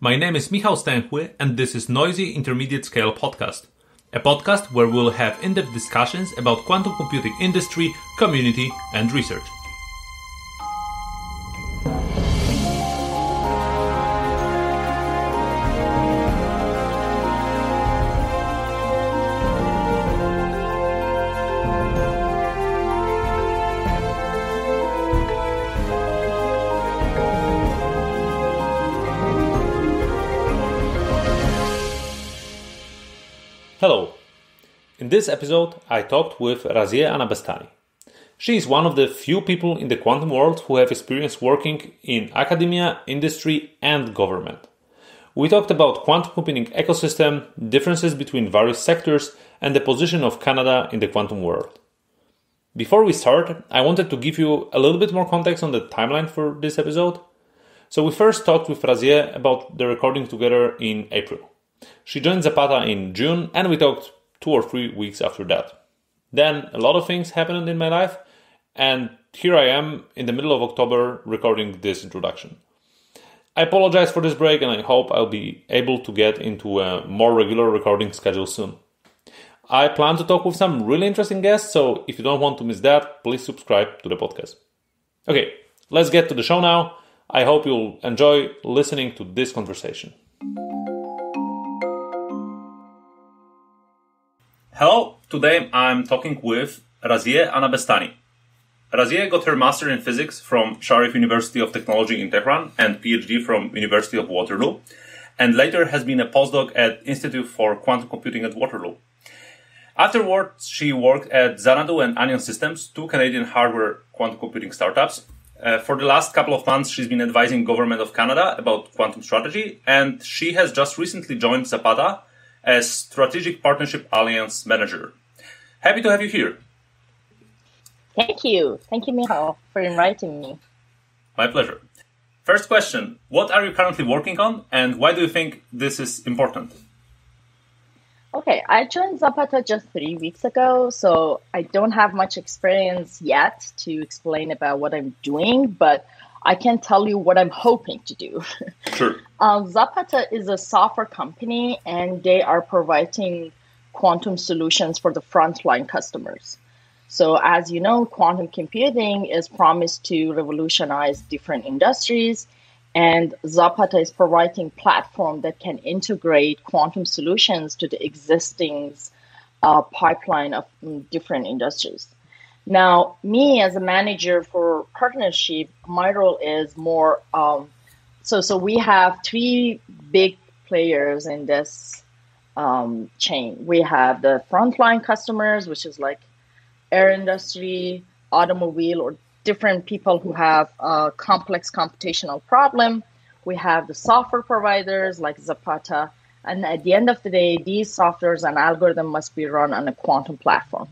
My name is Michał Stęchły, and this is Noisy Intermediate Scale Podcast, a podcast where we'll have in-depth discussions about quantum computing industry, community, and research. Episode, I talked with Razieh Annabestani. She is one of the few people in the quantum world who have experience working in academia, industry, and government. We talked about quantum computing ecosystem, differences between various sectors, and the position of Canada in the quantum world. Before we start, I wanted to give you a little bit more context on the timeline for this episode. So we first talked with Razieh about the recording together in April. She joined Zapata in June, and we talked two or three weeks after that. Then a lot of things happened in my life, and here I am in the middle of October recording this introduction. I apologize for this break, and I hope I'll be able to get into a more regular recording schedule soon. I plan to talk with some really interesting guests, so if you don't want to miss that, please subscribe to the podcast. Okay, let's get to the show now. I hope you'll enjoy listening to this conversation. Hello, today I'm talking with Razieh Annabestani. Razieh got her master in physics from Sharif University of Technology in Tehran and PhD from University of Waterloo, and later has been a postdoc at Institute for Quantum Computing at Waterloo. Afterwards, she worked at Xanadu and Anyon Systems, two Canadian hardware quantum computing startups. Uh, for the last couple of months, she's been advising Government of Canada about quantum strategy, and she has just recently joined Zapata, as Strategic Partnership Alliance Manager. Happy to have you here. Thank you. Thank you, Michal, for inviting me. My pleasure. First question What are you currently working on, and why do you think this is important? Okay, I joined Zapata just three weeks ago, so I don't have much experience yet to explain about what I'm doing, but I can't tell you what I'm hoping to do. Sure. um, Zapata is a software company and they are providing quantum solutions for the frontline customers. So, as you know, quantum computing is promised to revolutionize different industries, and Zapata is providing platform that can integrate quantum solutions to the existing uh, pipeline of mm, different industries. Now, me as a manager for partnership, my role is more. Um, so, so we have three big players in this um, chain. We have the frontline customers, which is like air industry, automobile, or different people who have a complex computational problem. We have the software providers like Zapata, and at the end of the day, these softwares and algorithm must be run on a quantum platform.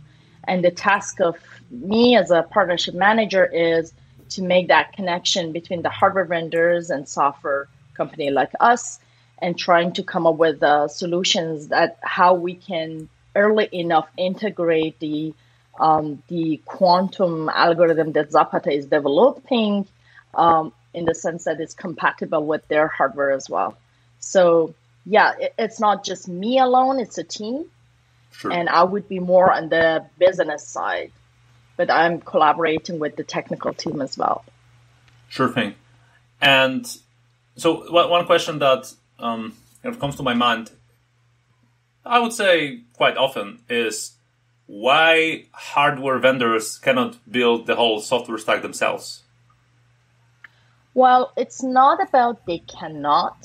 And the task of me as a partnership manager is to make that connection between the hardware vendors and software company like us and trying to come up with uh, solutions that how we can early enough integrate the um, the quantum algorithm that Zapata is developing um, in the sense that it's compatible with their hardware as well. So yeah, it, it's not just me alone; it's a team, sure. and I would be more on the business side but I'm collaborating with the technical team as well. Sure thing. And so, one question that um, comes to my mind, I would say quite often, is why hardware vendors cannot build the whole software stack themselves? Well, it's not about they cannot.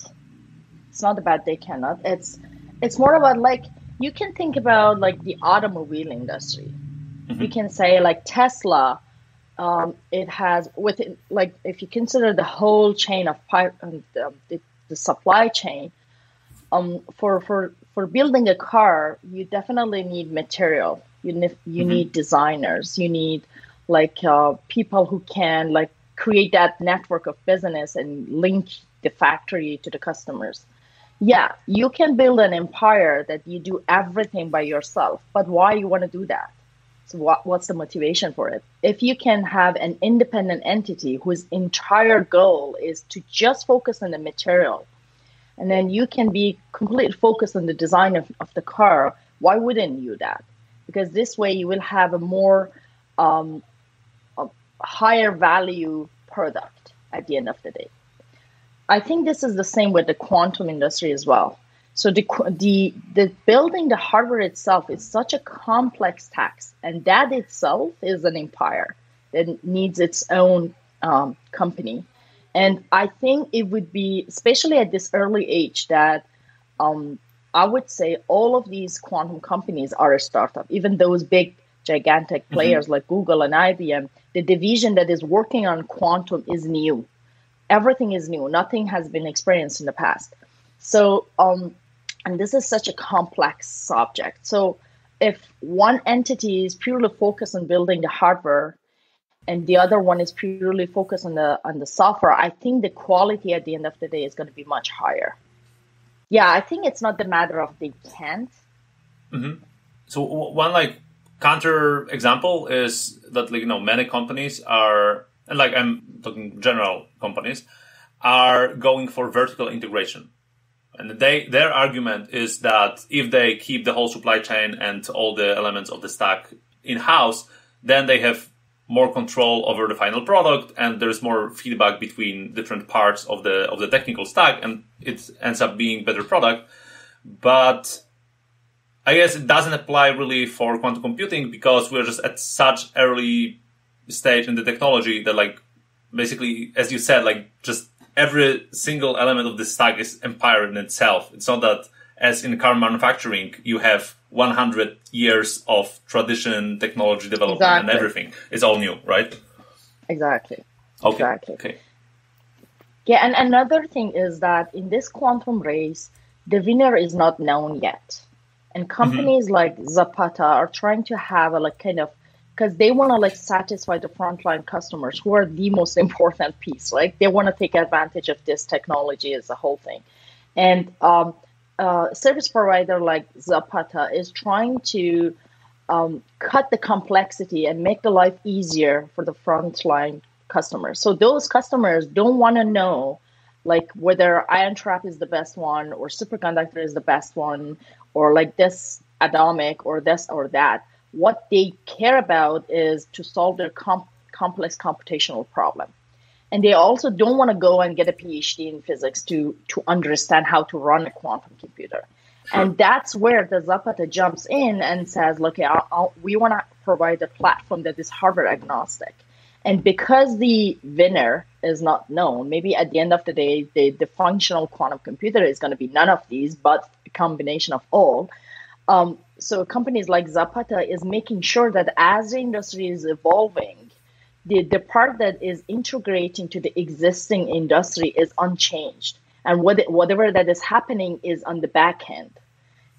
It's not about they cannot. It's it's more about like you can think about like the automobile industry mm-hmm. you can say like Tesla, um, it has within like if you consider the whole chain of pipe um, the, the, supply chain, um, for for for building a car, you definitely need material. You need you mm-hmm. need designers. You need like uh, people who can like create that network of business and link the factory to the customers. Yeah, you can build an empire that you do everything by yourself, but why you want to do that? So what, what's the motivation for it? If you can have an independent entity whose entire goal is to just focus on the material and then you can be completely focused on the design of, of the car, why wouldn't you that? Because this way you will have a more um, a higher value product at the end of the day. I think this is the same with the quantum industry as well. So the the the building the hardware itself is such a complex task, and that itself is an empire that needs its own um, company. And I think it would be, especially at this early age, that um, I would say all of these quantum companies are a startup, even those big, gigantic mm-hmm. players mm-hmm. like Google and IBM. The division that is working on quantum is new. Everything is new. Nothing has been experienced in the past. So, um, and this is such a complex subject. So, if one entity is purely focused on building the hardware and the other one is purely focused on the on the software, I think the quality at the end of the day is going to be much higher. Yeah, I think it's not the matter of they can't. Mm-hmm. So one like counter example is that like you know many companies are like I'm talking general companies are going for vertical integration. And they their argument is that if they keep the whole supply chain and all the elements of the stack in house, then they have more control over the final product and there's more feedback between different parts of the of the technical stack and it ends up being better product but i guess it doesn't apply really for quantum computing because we're just at such early stage in the technology that like basically as you said like just every single element of the stack is empire in itself it's not that as in car manufacturing you have 100 years of tradition, technology development, exactly. and everything. It's all new, right? Exactly. Okay. Exactly. Okay. Yeah, and another thing is that in this quantum race, the winner is not known yet. And mm-hmm. companies mm-hmm. like Zapata are trying to have a like kind of because they want to like satisfy the frontline customers who are the most important piece. Like they want to take advantage of this technology as a whole thing. And um, uh, service provider like Zapata is trying to um, cut the complexity and make the life easier for the frontline customers. So those customers don't want to know like whether ion trap is the best one or superconductor is the best one or like this atomic or this or that. What they care about is to solve their comp- complex computational problem. And they also don't want to go and get a phd in physics to to understand how to run a quantum computer. Sure. and that's where the zapata jumps in and says look I'll, I'll, we want to provide a platform that is hardware agnostic. And because the winner is not known maybe at the end of the day the, the functional quantum computer is going to be none of these but a combination of all um, so companies like zapata is making sure that as the industry is evolving the, the part that is integrating to the existing industry is unchanged. And what, whatever that is happening is on the back end.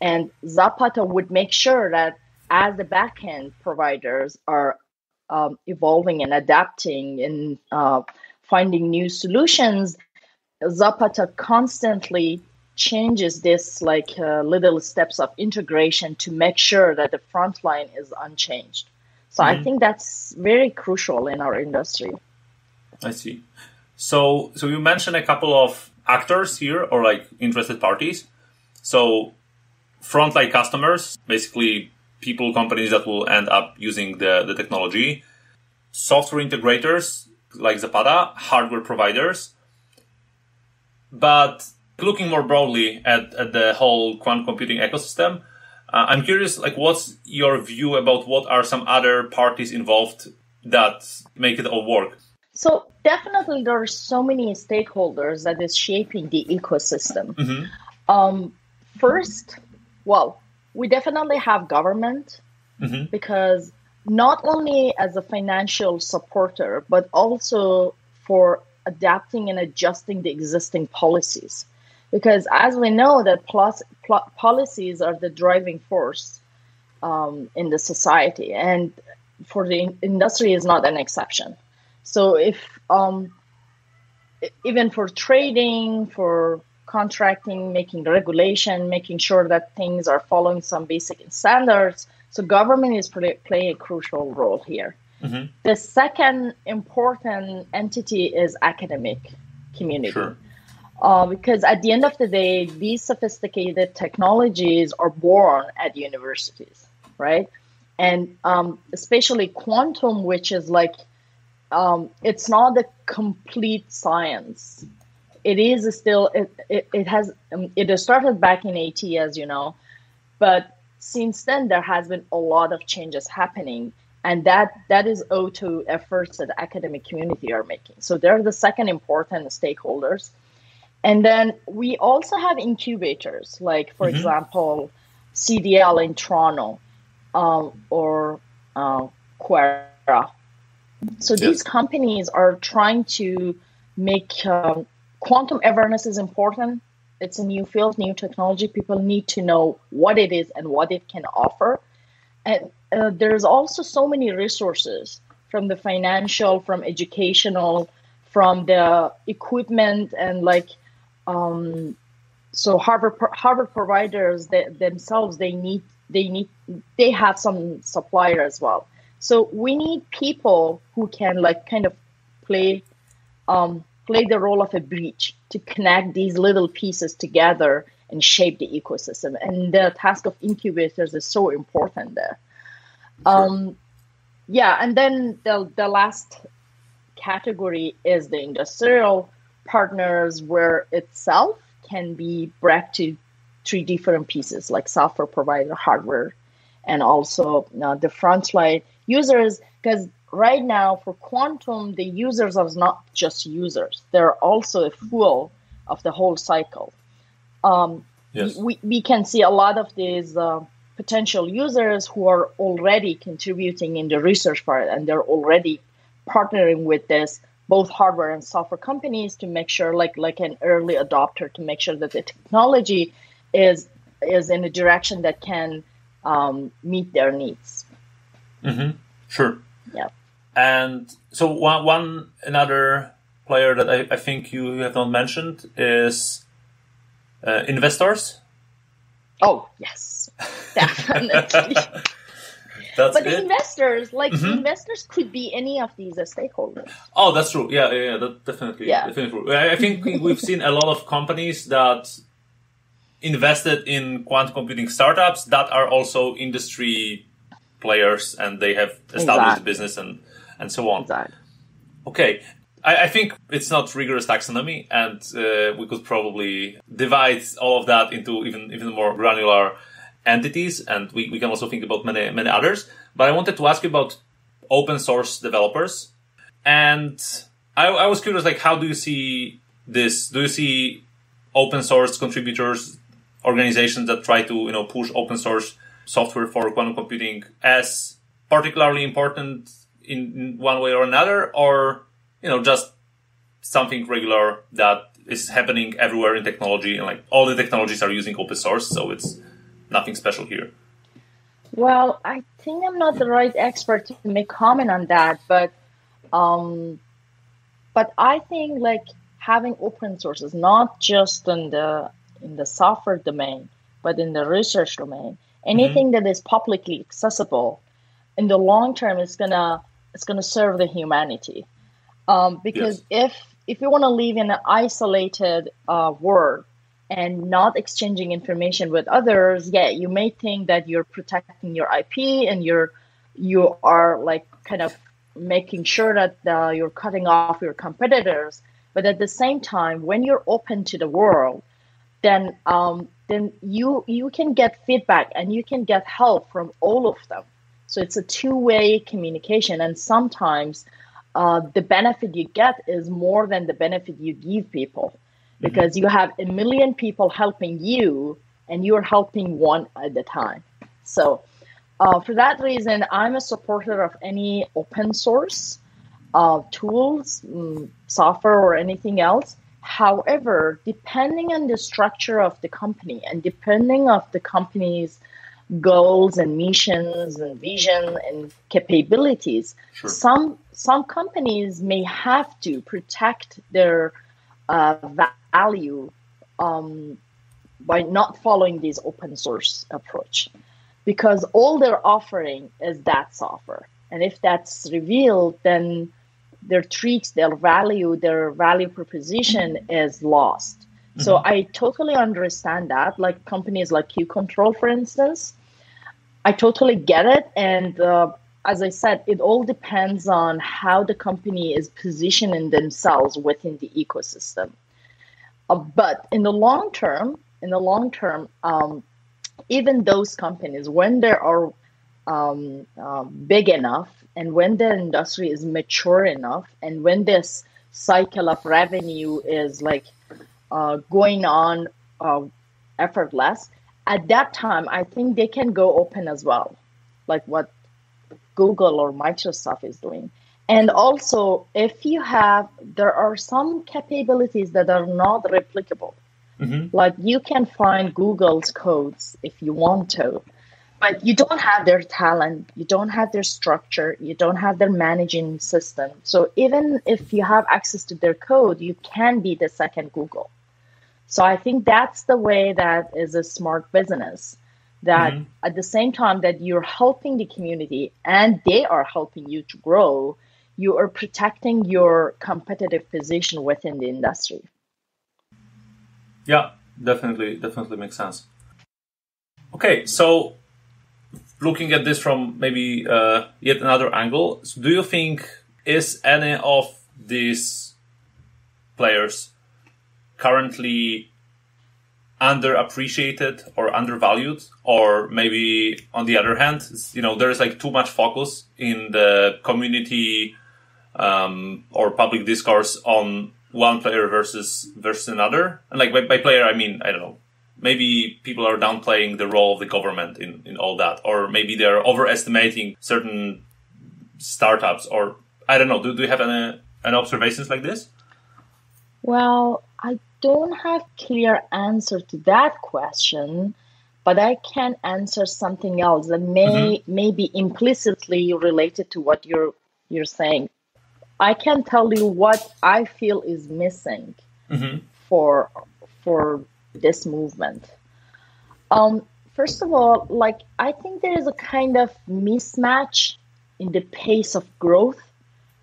And Zapata would make sure that as the back end providers are um, evolving and adapting and uh, finding new solutions, Zapata constantly changes this like uh, little steps of integration to make sure that the front line is unchanged. So mm-hmm. I think that's very crucial in our industry. I see. So, so you mentioned a couple of actors here or like interested parties. So, frontline customers, basically people, companies that will end up using the, the technology, software integrators like Zapata, hardware providers. But looking more broadly at, at the whole quantum computing ecosystem, uh, I'm curious, like, what's your view about what are some other parties involved that make it all work? So definitely, there are so many stakeholders that is shaping the ecosystem. Mm-hmm. Um, first, well, we definitely have government mm-hmm. because not only as a financial supporter, but also for adapting and adjusting the existing policies because as we know that plus, pl- policies are the driving force um, in the society. And for the in- industry is not an exception. So if um, even for trading for contracting making regulation making sure that things are following some basic standards so government is play, playing a crucial role here. Mm-hmm. the second important entity is academic community. Sure Uh, because at the end of the day, these sophisticated technologies are born at universities, right? And um, especially quantum, which is like, um, it's not a complete science. It is still, it, it, it has, um, it started back in AT, as you know, but since then there has been a lot of changes happening and that that is owed to efforts that the academic community are making so they're the second important stakeholders and then we also have incubators, like, for mm-hmm. example, CDL in Toronto um, or uh, Quora. So yes. these companies are trying to make um, quantum awareness is important. It's a new field, new technology. People need to know what it is and what it can offer. And uh, there's also so many resources from the financial, from educational, from the equipment, and like um, so hardware hardware providers they, themselves they need they need they have some supplier as well. So we need people who can like kind of play um, play the role of a bridge to connect these little pieces together and shape the ecosystem. And the task of incubators is so important there. Um, yeah, and then the the last category is the industrial partners where itself can be brought to three different pieces like software provider hardware and also uh, the frontline users. Because right now for quantum the users are not just users. They're also a full of the whole cycle. Um, yes. we, we can see a lot of these uh, potential users who are already contributing in the research part and they're already partnering with this both hardware and software companies to make sure like like an early adopter to make sure that the technology is is in a direction that can um, meet their needs. Mm-hmm. sure. Yeah. And so one, one another player that I, I think you have not mentioned is uh, investors. Oh yes. Definitely That's but it. investors, like mm-hmm. investors, could be any of these stakeholders. Oh, that's true. Yeah, yeah, yeah that definitely. Yeah. definitely. I think we've seen a lot of companies that invested in quantum computing startups that are also industry players and they have established exactly. business and and so on. Exactly. Okay. I, I, think it's not rigorous taxonomy, and uh, we could probably divide all of that into even even more granular entities, and we, we can also think about many many others. But I wanted to ask you about open source developers, and I, I was curious, like, how do you see this? Do you see open source contributors, organizations that try to you know push open source software for quantum computing as particularly important in one way or another, or you know just something regular that is happening everywhere in technology and like all the technologies are using open source, so it's nothing special here. Well, I think I'm not the right expert to make comment on that, but um, but I think like having open sources, not just in the in the software domain, but in the research domain, anything mm-hmm. that is publicly accessible, in the long term, is gonna it's gonna serve the humanity. Um, because yes. if if you want to live in an isolated uh, world and not exchanging information with others, yeah, you may think that you're protecting your IP and you're you are like kind of making sure that uh, you're cutting off your competitors. But at the same time, when you're open to the world, then um, then you you can get feedback and you can get help from all of them. So it's a two way communication, and sometimes uh, the benefit you get is more than the benefit you give people because you have a million people helping you and you're helping one at a time. So, uh, for that reason, I'm a supporter of any open source uh, tools, um, software, or anything else. However, depending on the structure of the company and depending of the company's goals and missions and vision and capabilities, sure. some some companies may have to protect their uh, value um, by not following this open source approach because all they're offering is that software and if that's revealed then their treats their value their value proposition is lost So I totally understand that. Like companies like Q-CTRL, for instance, I totally get it. And uh, as I said, it all depends on how the company is positioning themselves within the ecosystem. Uh, but in the long term, in the long term, um, even those companies, when they are um, uh, big enough and when the industry is mature enough and when this cycle of revenue is like uh, going on uh, effortless, at that time, I think they can go open as well, like what Google or Microsoft is doing. And also, if you have, there are some capabilities that are not replicable. Mm-hmm. Like you can find Google's codes if you want to, but you don't have their talent, you don't have their structure, you don't have their managing system. So even if you have access to their code, you can be the second Google. So I think that's the way that is a smart business. That mm-hmm. at the same time that you're helping the community and they are helping you to grow, you are protecting your competitive position within the industry. Yeah, definitely, definitely makes sense. Okay, so looking at this from maybe uh, yet another angle, so do you think is any of these players currently underappreciated or undervalued or maybe on the other hand you know there's like too much focus in the community um, or public discourse on one player versus versus another and like by, by, player i mean i don't know maybe people are downplaying the role of the government in, in all that or maybe they're overestimating certain startups or i don't know do, do you have any, any observations like this well i don't have clear answer to that question, but I can answer something else that may mm-hmm. may be implicitly related to what you're you're saying. I can tell you what I feel is missing mm-hmm. for for this movement. Um, first of all, like I think there is a kind of mismatch in the pace of growth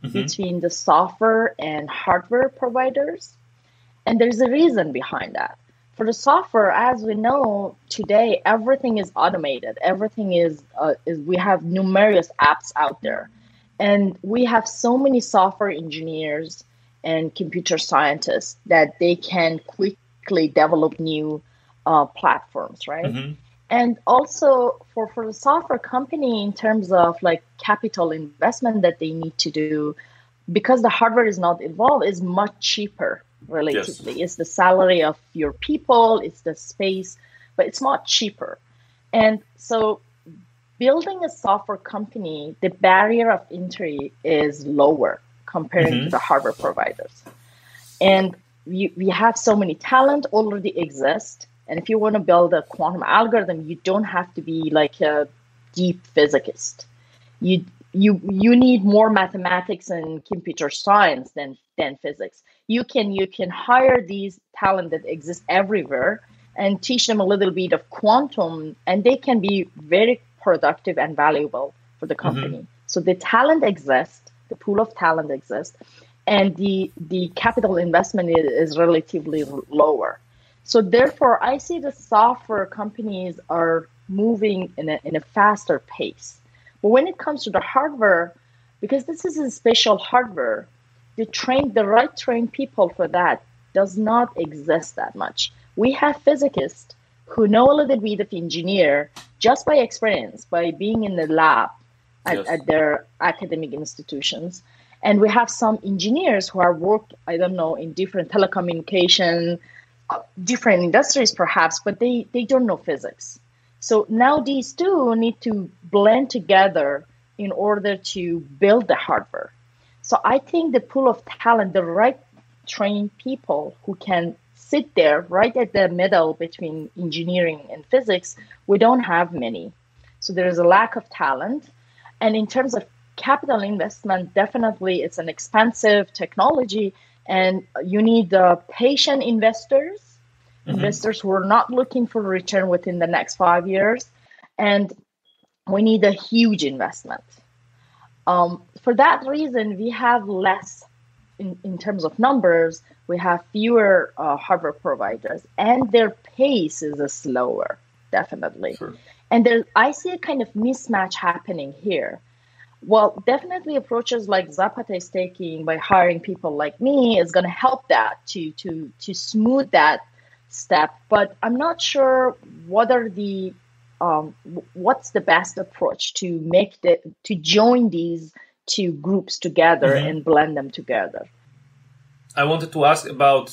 mm-hmm. between the software and hardware providers. And there's a reason behind that. For the software, as we know today, everything is automated. Everything is, uh, is we have numerous apps out there. And we have so many software engineers and computer scientists that they can quickly develop new uh, platforms, right? Mm-hmm. And also for, for the software company, in terms of like capital investment that they need to do, because the hardware is not involved, is much cheaper relatively. Yes. It's the salary of your people, it's the space, but it's much cheaper. And so building a software company, the barrier of entry is lower compared mm-hmm. to the hardware providers. And we, we have so many talent already exist. And if you want to build a quantum algorithm, you don't have to be like a deep physicist. You you you need more mathematics and computer science than than physics you can you can hire these talent that exist everywhere and teach them a little bit of quantum and they can be very productive and valuable for the mm-hmm. company mm-hmm. so the talent exists the pool of talent exists and the the capital investment is, is relatively lower so therefore i see the software companies are moving in a, in a faster pace but when it comes to the hardware because this is a special hardware the train the right trained people for that does not exist that much. We have physicists who know a little bit of engineer just by experience, by being in the lab at, yes. at their academic institutions. And we have some engineers who are worked, I don't know, in different telecommunication, different industries perhaps, but they, they don't know physics. So now these two need to blend together in order to build the hardware. So I think the pool of talent, the right trained people who can sit there right at the middle between engineering and physics, we don't have many. So there is a lack of talent. And in terms of capital investment, definitely it's an expensive technology and you need the patient investors, mm-hmm. investors who are not looking for return within the next five years. And we need a huge investment. Um, for that reason, we have less in, in terms of numbers, we have fewer uh, hardware providers, and their pace is slower, definitely. Sure. And there, I see a kind of mismatch happening here. Well, definitely approaches like Zapata is taking by hiring people like me is going to help that to to to smooth that step. But I'm not sure what are the um, what's the best approach to make the to join these two groups together mm-hmm. and blend them together. I wanted to ask about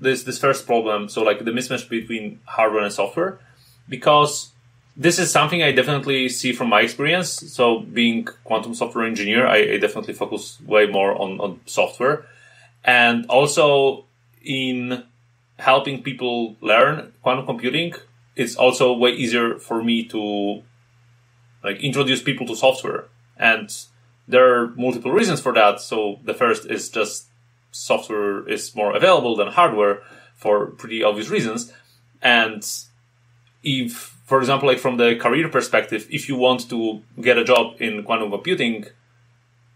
this this first problem, so like the mismatch between hardware and software, because this is something I definitely see from my experience. So being quantum software engineer, I, I definitely focus way more on, on software. And also in helping people learn quantum computing, it's also way easier for me to like introduce people to software. And there are multiple reasons for that. So the first is just software is more available than hardware for pretty obvious reasons. And if for example, like from the career perspective, if you want to get a job in quantum computing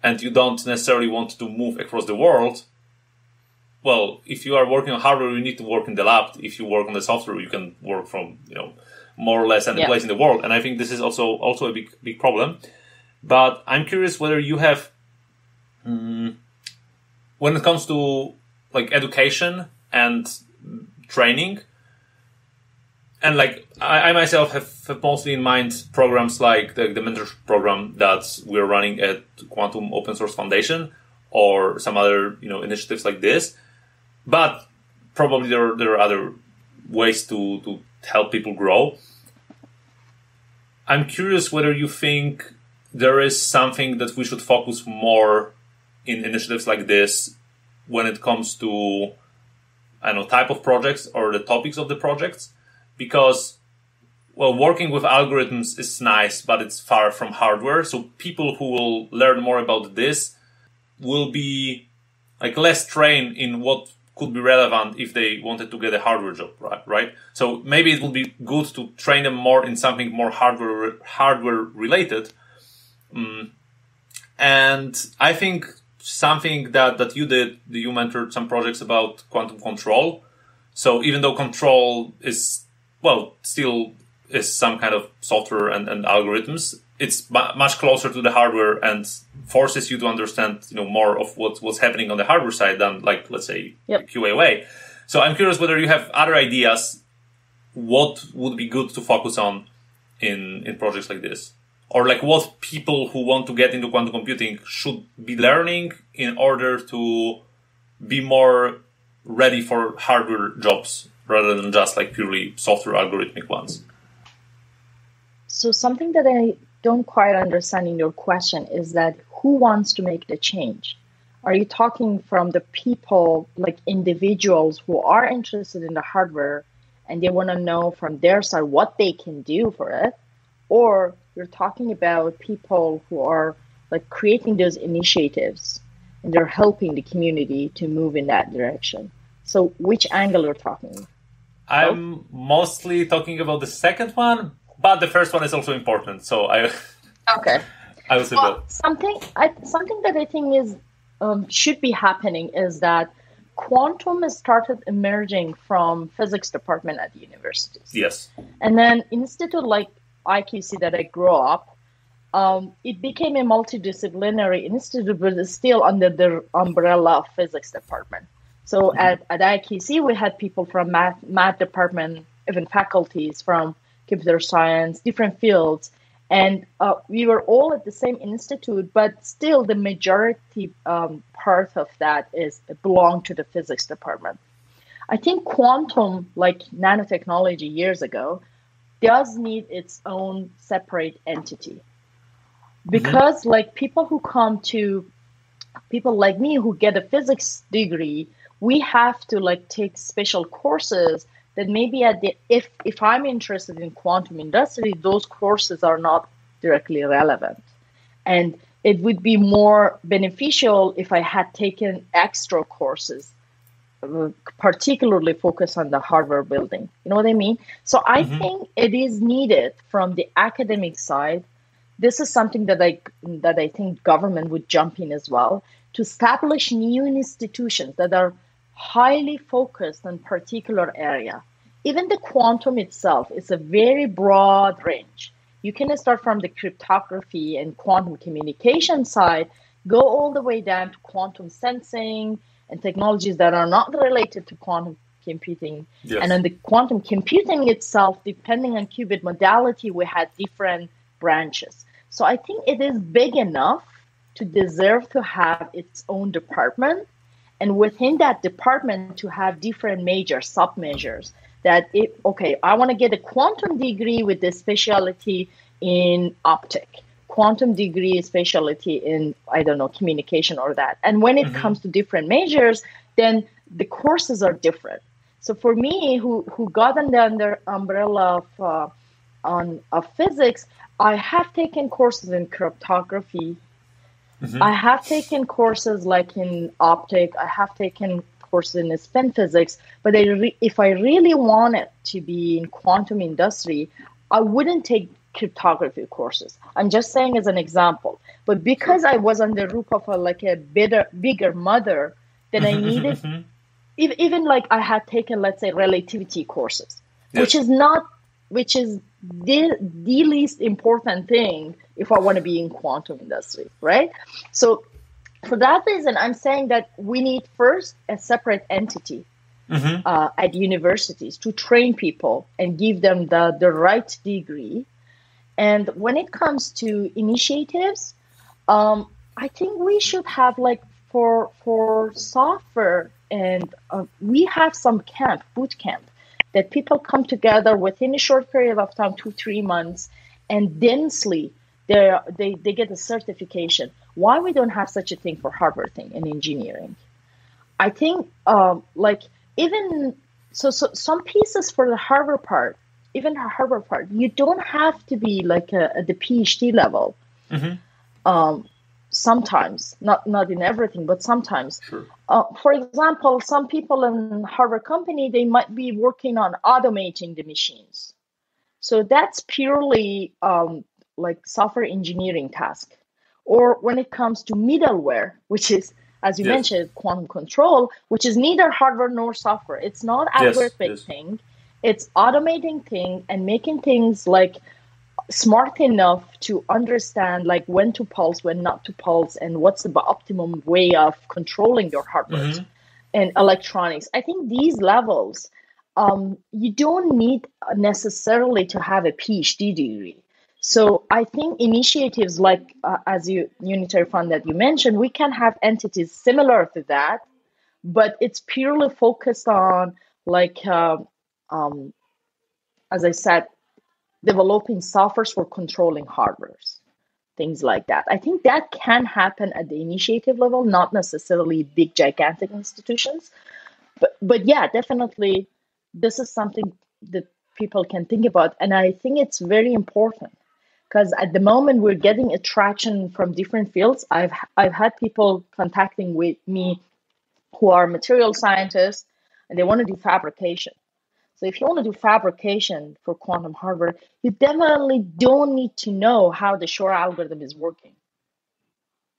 and you don't necessarily want to move across the world, well, if you are working on hardware, you need to work in the lab. If you work on the software, you can work from, you know, more or less any yeah. place in the world. And I think this is also, also a big, big problem. But I'm curious whether you have, um, when it comes to like education and training, and like I, I myself have, have, mostly in mind programs like the, the mentorship program that we're running at Quantum Open Source Foundation or some other you know initiatives like this. But probably there are, there are other ways to, to help people grow. I'm curious whether you think there is something that we should focus more in initiatives like this when it comes to I know type of projects or the topics of the projects because well, working with algorithms is nice, but it's far from hardware. So people who will learn more about this will be like less trained in what could be relevant if they wanted to get a hardware job, right? Right. So maybe it would be good to train them more in something more hardware hardware related. Um, and I think something that that you did, you mentored some projects about quantum control. So even though control is well, still is some kind of software and, and algorithms. It's much closer to the hardware and forces you to understand, you know, more of what, what's happening on the hardware side than like, let's say, yep. QAOA. So I'm curious whether you have other ideas. What would be good to focus on in, in projects like this? Or like what people who want to get into quantum computing should be learning in order to be more ready for hardware jobs rather than just like purely software algorithmic ones. So something that I don't quite understand in your question is that who wants to make the change? Are you talking from the people, like individuals who are interested in the hardware and they want to know from their side what they can do for it? Or you're talking about people who are like creating those initiatives and they're helping the community to move in that direction. So which angle you're talking? I'm mostly talking about the second one, but the first one is also important. So I okay. I will say well, something I, something that I think is um, should be happening is that quantum has started emerging from physics department at the universities. Yes. And then institute like IQC that I grew up, um, it became a multidisciplinary institute, but it's still under the umbrella of physics department. So mm-hmm. at, at IQC, we had people from math, math department, even faculties from computer science, different fields. And uh, we were all at the same institute, but still the majority um, part of that is belong to the physics department. I think quantum, like nanotechnology years ago, does need its own separate entity. Because mm-hmm. like people who come to people like me who get a physics degree we have to like take special courses that maybe at the if if i'm interested in quantum industry those courses are not directly relevant and it would be more beneficial if i had taken extra courses particularly focus on the hardware building you know what i mean so i mm-hmm. think it is needed from the academic side this is something that i that i think government would jump in as well to establish new institutions that are highly focused on particular area. Even the quantum itself is a very broad range. You can start from the cryptography and quantum communication side, go all the way down to quantum sensing and technologies that are not related to quantum computing. Yes. And then the quantum computing itself, depending on qubit modality, we had different branches. So I think it is big enough to deserve to have its own department and within that department to have different major sub measures that if okay i want to get a quantum degree with the specialty in optic quantum degree specialty in i don't know communication or that. And when it mm-hmm. comes to different majors then the courses are different. So for me who who got under under umbrella of uh, on of physics i have taken courses in cryptography. Mm-hmm. I have taken courses like in optic, I have taken courses in spin physics, but I re- if I really wanted to be in quantum industry, I wouldn't take cryptography courses. I'm just saying as an example. But because I was on the roof of a, like a bigger, bigger mother, then I needed, even, even like I had taken, let's say, relativity courses, yes. which is not, which is the, the least important thing if I want to be in quantum industry, right? So for that reason, I'm saying that we need first a separate entity mm-hmm. uh, at universities to train people and give them the, the right degree. And when it comes to initiatives, um, I think we should have like for for software and uh, we have some camp boot camp that people come together within a short period of time, two, three months, and densely they they they get a certification. Why we don't have such a thing for hardware thing in engineering? I think um, like even so, so some pieces for the hardware part, even the hardware part, you don't have to be like a, at the PhD level. Mm-hmm. Um, sometimes not not in everything but sometimes sure. uh, for example some people in hardware company they might be working on automating the machines so that's purely um, like software engineering task or when it comes to middleware which is as you yes. mentioned quantum control which is neither hardware nor software it's not algorithmic yes, yes. thing it's automating things and making things like smart enough to understand like when to pulse when not to pulse and what's the optimum way of controlling your hardware mm-hmm. and electronics i think these levels um, you don't need necessarily to have a phd degree so i think initiatives like uh, as you unitary fund that you mentioned we can have entities similar to that but it's purely focused on like uh, um, as i said developing softwares for controlling hardwares, things like that. I think that can happen at the initiative level, not necessarily big, gigantic institutions. But, but yeah, definitely, this is something that people can think about. And I think it's very important because at the moment we're getting attraction from different fields. I've, I've had people contacting with me who are material scientists and they want to do fabrication so if you want to do fabrication for quantum hardware, you definitely don't need to know how the Shor algorithm is working.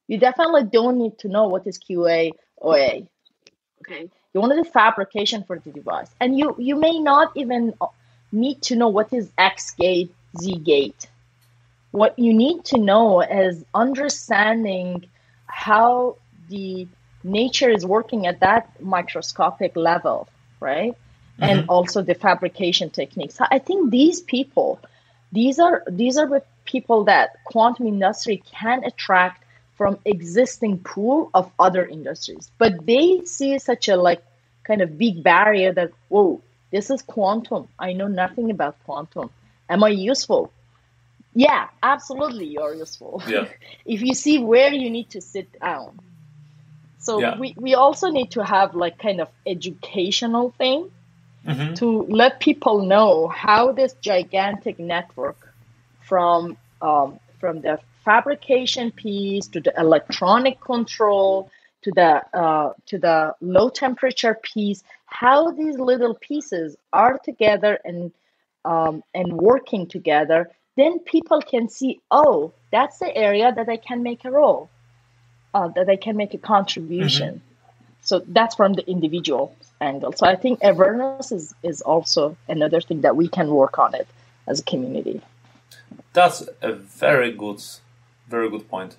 You definitely don't need to know what is QA OA. Okay. You want to do fabrication for the device. And you you may not even uh, need to know what is X gate, Z gate. What you need to know is understanding how the nature is working at that microscopic level, right? And mm-hmm. also the fabrication techniques. I think these people, these are these are the people that quantum industry can attract from existing pool of other industries. But they see such a like kind of big barrier that whoa, this is quantum. I know nothing about quantum. Am I useful? Yeah, absolutely, you're useful. Yeah. if you see where you need to sit down. So yeah. we, we also need to have like kind of educational thing mm-hmm. to let people know how this gigantic network from um, from the fabrication piece to the electronic control to the uh, to the low temperature piece how these little pieces are together and um, and working together then people can see oh that's the area that i can make a role uh, that i can make a contribution mm-hmm. So that's from the individual angle. So I think awareness is, is also another thing that we can work on it as a community. That's a very good, very good point.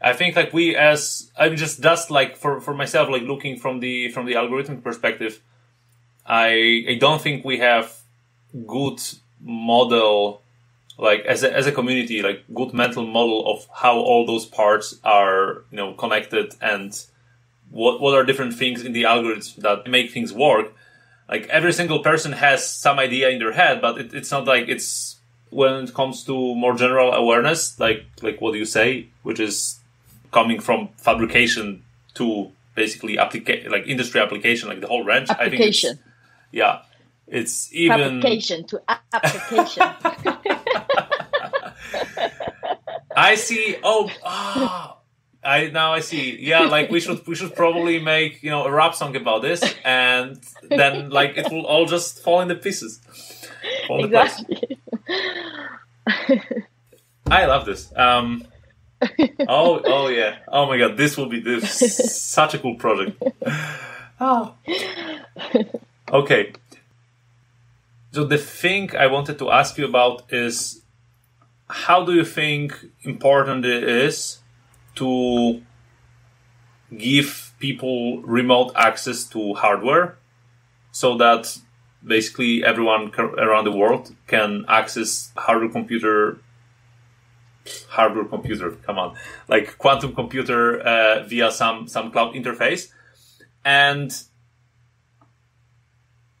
I think like we as I'm just that's like for, for myself like looking from the from the algorithm perspective, I I don't think we have good model like as a, as a community like good mental model of how all those parts are you know connected and what what are different things in the algorithms that make things work like every single person has some idea in their head but it, it's not like it's when it comes to more general awareness like like what do you say which is coming from fabrication to basically application like industry application like the whole range application. i think yeah it's even application to application I see. Oh, oh, I now I see. Yeah, like we should we should probably make you know a rap song about this, and then like it will all just fall into pieces. Fall exactly. I love this. Um, oh, oh yeah. Oh my god, this will be this such a cool project. Oh. Okay. So the thing I wanted to ask you about is how do you think important it is to give people remote access to hardware so that basically everyone around the world can access hardware computer hardware computer come on like quantum computer uh, via some some cloud interface. And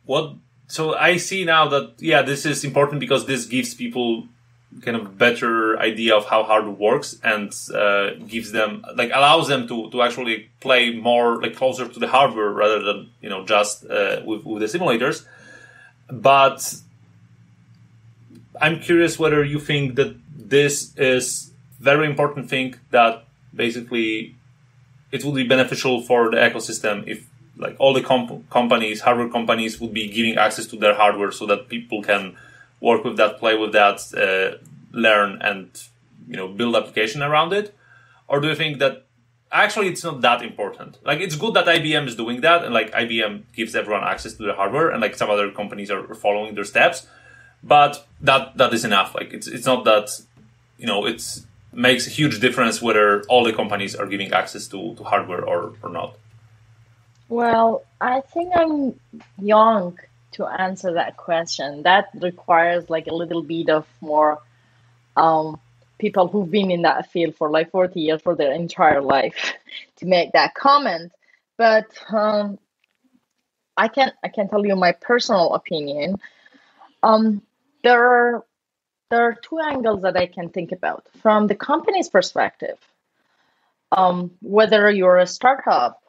what so i see now that yeah this is important because this gives people kind of better idea of how hardware works and uh, gives them like allows them to to actually play more like closer to the hardware rather than you know just uh, with, with the simulators. But i'm curious whether you think that this is very important thing that basically it would be beneficial for the ecosystem if like all the comp- companies hardware companies would be giving access to their hardware so that people can work with that, play with that, uh, learn and you know build application around it, or do you think that actually it's not that important? Like it's good that IBM is doing that, and like IBM gives everyone access to the hardware, and like some other companies are following their steps, but that that is enough. Like it's it's not that you know it's makes a huge difference whether all the companies are giving access to, to hardware or, or not. Well, I think I'm young to answer that question. That requires like a little bit of more um, people who've been in that field for like 40 years for their entire life to make that comment. But um, I can I can tell you my personal opinion. Um, there are there are two angles that I can think about from the company's perspective. Um, whether you're a startup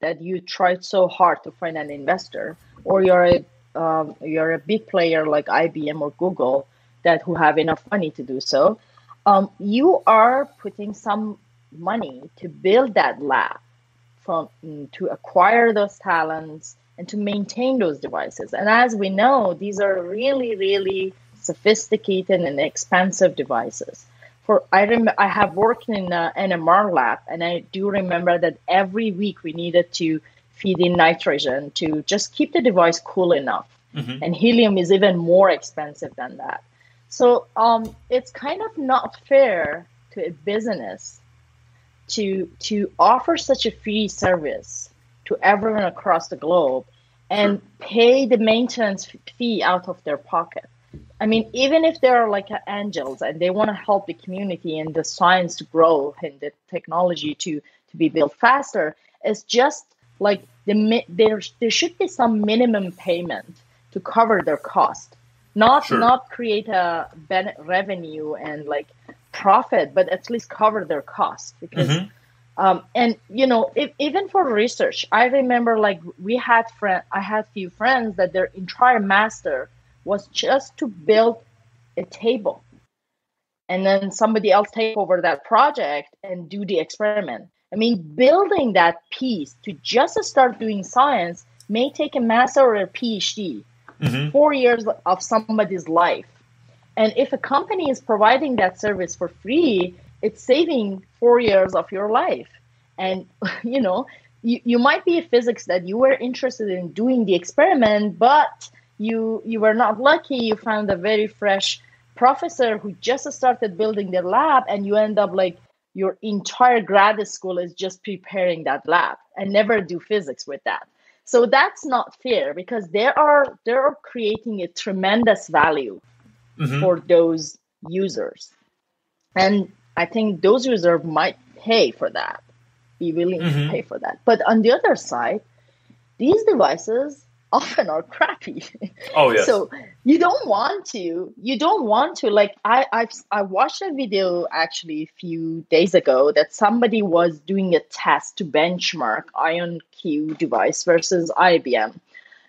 that you tried so hard to find an investor, or you're a um, you're a big player like IBM or Google that who have enough money to do so, um, you are putting some money to build that lab from mm, to acquire those talents and to maintain those devices. And as we know, these are really, really sophisticated and expensive devices. For I rem- I have worked in an NMR lab, and I do remember that every week we needed to feed in nitrogen to just keep the device cool enough. Mm-hmm. And helium is even more expensive than that. So um, it's kind of not fair to a business to to offer such a free service to everyone across the globe and sure. pay the maintenance fee out of their pocket. I mean, even if they're like angels and they want to help the community and the science to grow and the technology to to be built faster, it's just like the there there should be some minimum payment to cover their cost not sure. not create a ben- revenue and like profit but at least cover their cost because mm-hmm. um, and you know if, even for research i remember like we had friend i had few friends that their entire master was just to build a table and then somebody else take over that project and do the experiment i mean building that piece to just start doing science may take a master or a phd mm-hmm. four years of somebody's life. And if a company is providing that service for free, it's saving four years of your life. And, you know, you, you might be a physics that you were interested in doing the experiment, but you you were not lucky. You found a very fresh professor who just started building their lab, and you end up like your entire grad school is just preparing that lab and never do physics with that. So that's not fair because they are they're creating a tremendous value mm-hmm. for those users. And I think those users might pay for that, be willing mm-hmm. to pay for that. But on the other side, these devices often are crappy. Oh yes. so you don't want to. You don't want to. Like I, I've I watched a video actually a few days ago that somebody was doing a test to benchmark IonQ device versus IBM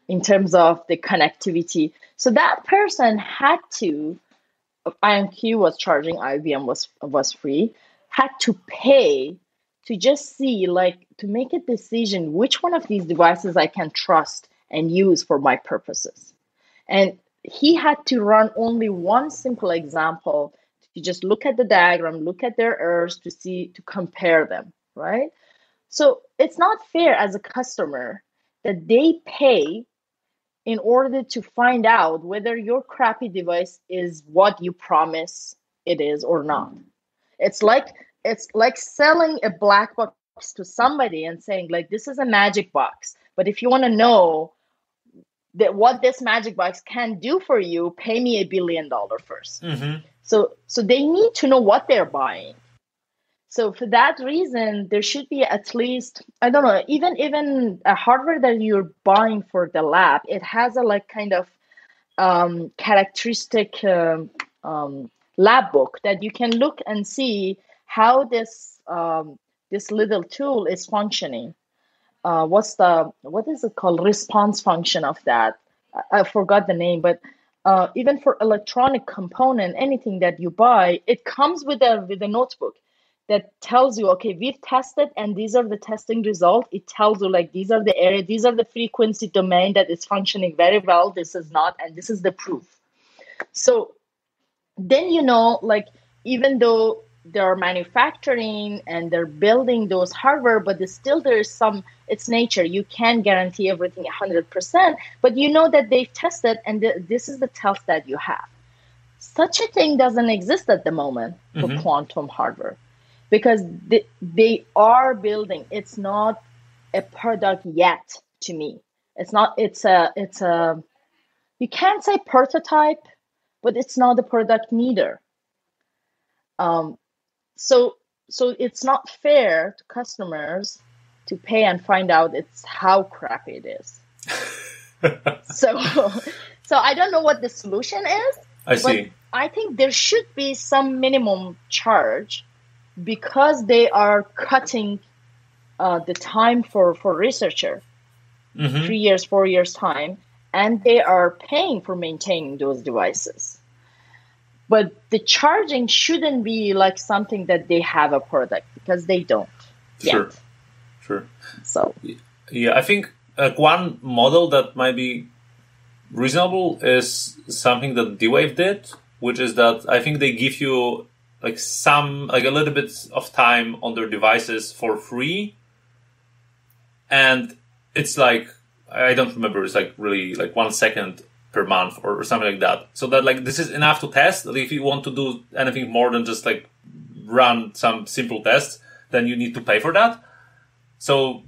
in terms of the connectivity. So that person had to. IonQ was charging, IBM was was free. Had to pay to just see like to make a decision which one of these devices I can trust and use for my purposes. And he had to run only one simple example to just look at the diagram, look at their errors to see, to compare them, right? So it's not fair as a customer that they pay in order to find out whether your crappy device is what you promise it is or not. It's like it's like selling a black box to somebody and saying like this is a magic box, but if you want to know that what this magic box can do for you, pay me a billion dollar 1st mm-hmm. So so they need to know what they're buying. So for that reason, there should be at least I don't know even even a hardware that you're buying for the lab, it has a like kind of um, characteristic um, um, lab book that you can look and see how this um, this little tool is functioning uh, what's the what is it called? Response function of that. I, I forgot the name but uh, even for electronic component anything that you buy it comes with a with a notebook that tells you okay we've tested and these are the testing results it tells you like these are the area these are the frequency domain that is functioning very well. This is not and this is the proof. So then you know like even though they're manufacturing and they're building those hardware but still there's some it's nature. You can't guarantee everything 100% but you know that they've tested and th- this is the test that you have. Such a thing doesn't exist at the moment for mm-hmm. quantum hardware because they, they are building. It's not a product yet to me. It's not it's a it's a you can't say prototype but it's not a product neither. Um, so so it's not fair to customers to pay and find out it's how crappy it is. so so I don't know what the solution is. I see. I think there should be some minimum charge because they are cutting uh, the time for for researcher mm-hmm. three years, four years time, and they are paying for maintaining those devices but the charging shouldn't be like something that they have a product because they don't sure yet. sure. So. Yeah i think uh, one model that might be reasonable is something that d-wave did which is that i think they give you like some like a little bit of time on their devices for free. And it's like i don't remember it's like really like one second per month or, something like that. So that like this is enough to test. If you want to do anything more than just like run some simple tests, then you need to pay for that. So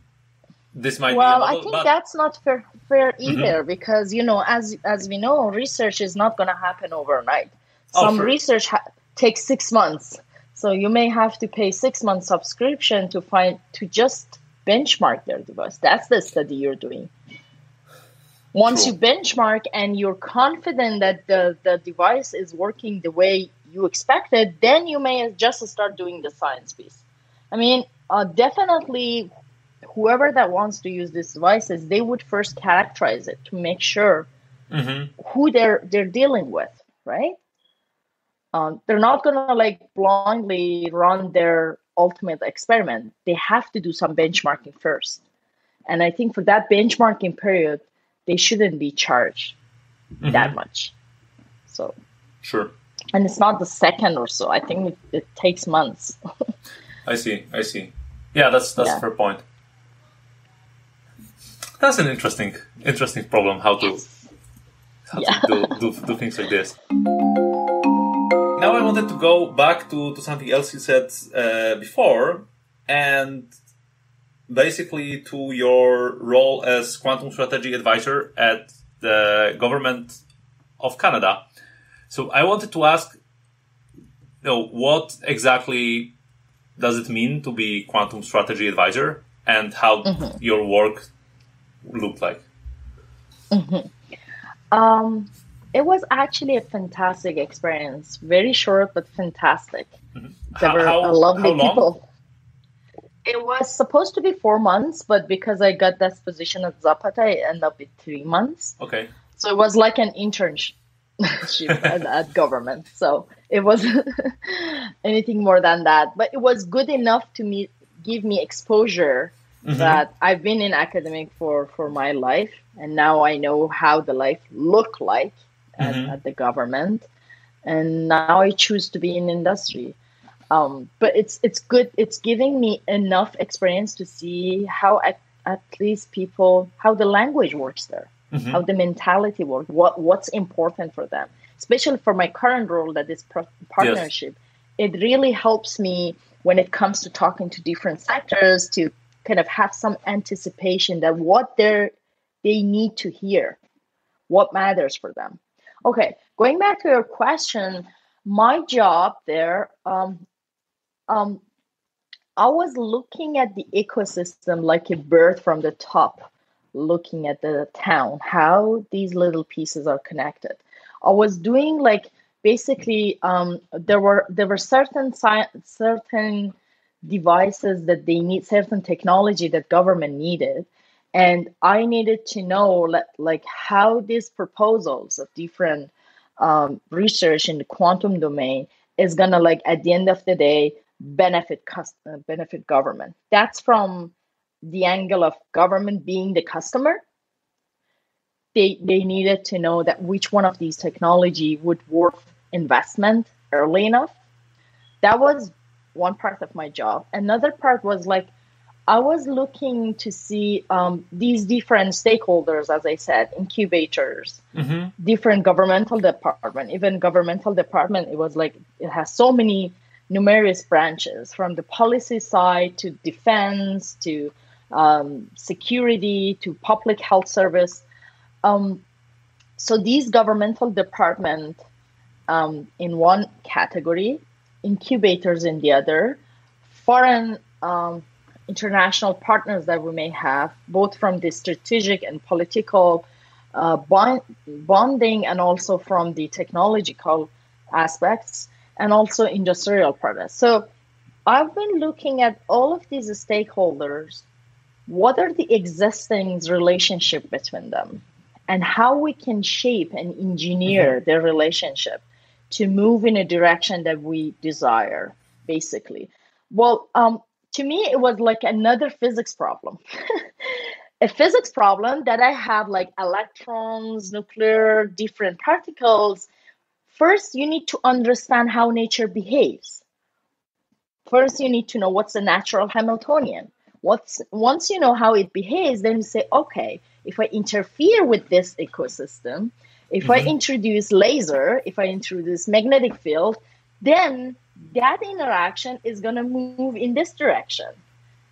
this might well, model, I think but... that's not fair, fair mm-hmm. either mm-hmm. because you know as as we know, research is not going to happen overnight. Oh, some oh, sure. research ha- takes six months, so you may have to pay six months subscription to find to just benchmark their device. That's the study you're doing. Once you benchmark and you're confident that the, the device is working the way you expected, then you may just start doing the science piece. I mean, uh, definitely, whoever that wants to use these devices, they would first characterize it to make sure mm-hmm. who they're they're dealing with, right? Um, they're not gonna like blindly run their ultimate experiment. They have to do some benchmarking first, and I think for that benchmarking period, they shouldn't be charged mm-hmm. that much. So sure. And it's not the second or so. I think it, it takes months. I see. I see. Yeah, that's that's yeah. a fair point. That's an interesting, interesting problem. How to, how yeah. to do, do, do things like this. Now I wanted to go back to, to something else you said uh, before, and basically to your role as quantum strategy advisor at the government of Canada. So I wanted to ask, you know, what exactly does it mean to be quantum strategy advisor, and how mm-hmm. your work looked like? Mm-hmm. Um, it was actually a fantastic experience. Very short, but fantastic. Mm-hmm. There how, were how, lovely people. It was supposed to be four months, but because I got this position at Zapata, I ended up with three months. Okay. So it was like an internship at, at government. So it wasn't anything more than that. But it was good enough to me give me exposure mm-hmm. that I've been in academic for for my life, and now I know how the life look like at, mm-hmm. at the government, and now I choose to be in industry. Um, but it's it's good. It's giving me enough experience to see how at, at least people how the language works there, mm-hmm. how the mentality works, what what's important for them. Especially for my current role, that is pro- partnership, yes. it really helps me when it comes to talking to different sectors to kind of have some anticipation that what they're they need to hear, what matters for them. Okay, going back to your question, my job there, um, um, I was looking at the ecosystem like a bird from the top, looking at the town, how these little pieces are connected. I was doing like basically um, there were there were certain sci- certain devices that they need certain technology that government needed and i needed to know like how these proposals of different um, research in the quantum domain is gonna like at the end of the day benefit uh, benefit government that's from the angle of government being the customer they they needed to know that which one of these technology would worth investment early enough that was one part of my job. Another part was like I was looking to see um, these different stakeholders, as I said, incubators, mm-hmm. different governmental department, even governmental department. It was like it has so many numerous branches from the policy side to defense to um, security to public health service. Um, so these governmental department um, in one category incubators in the other, foreign um, international partners that we may have, both from the strategic and political uh, bond, bonding and also from the technological aspects and also industrial partners. So I've been looking at all of these stakeholders. What are the existing relationship between them and how we can shape and engineer mm-hmm. their relationship to move in a direction that we desire, basically. Well, um, to me, it was like another physics problem. a physics problem that I have like electrons, nuclear, different particles. First, you need to understand how nature behaves. First, you need to know what's the natural Hamiltonian. What's once you know how it behaves, then you say, okay, if I interfere with this ecosystem, if mm-hmm. I introduce laser, if I introduce magnetic field, then that interaction is going to move in this direction.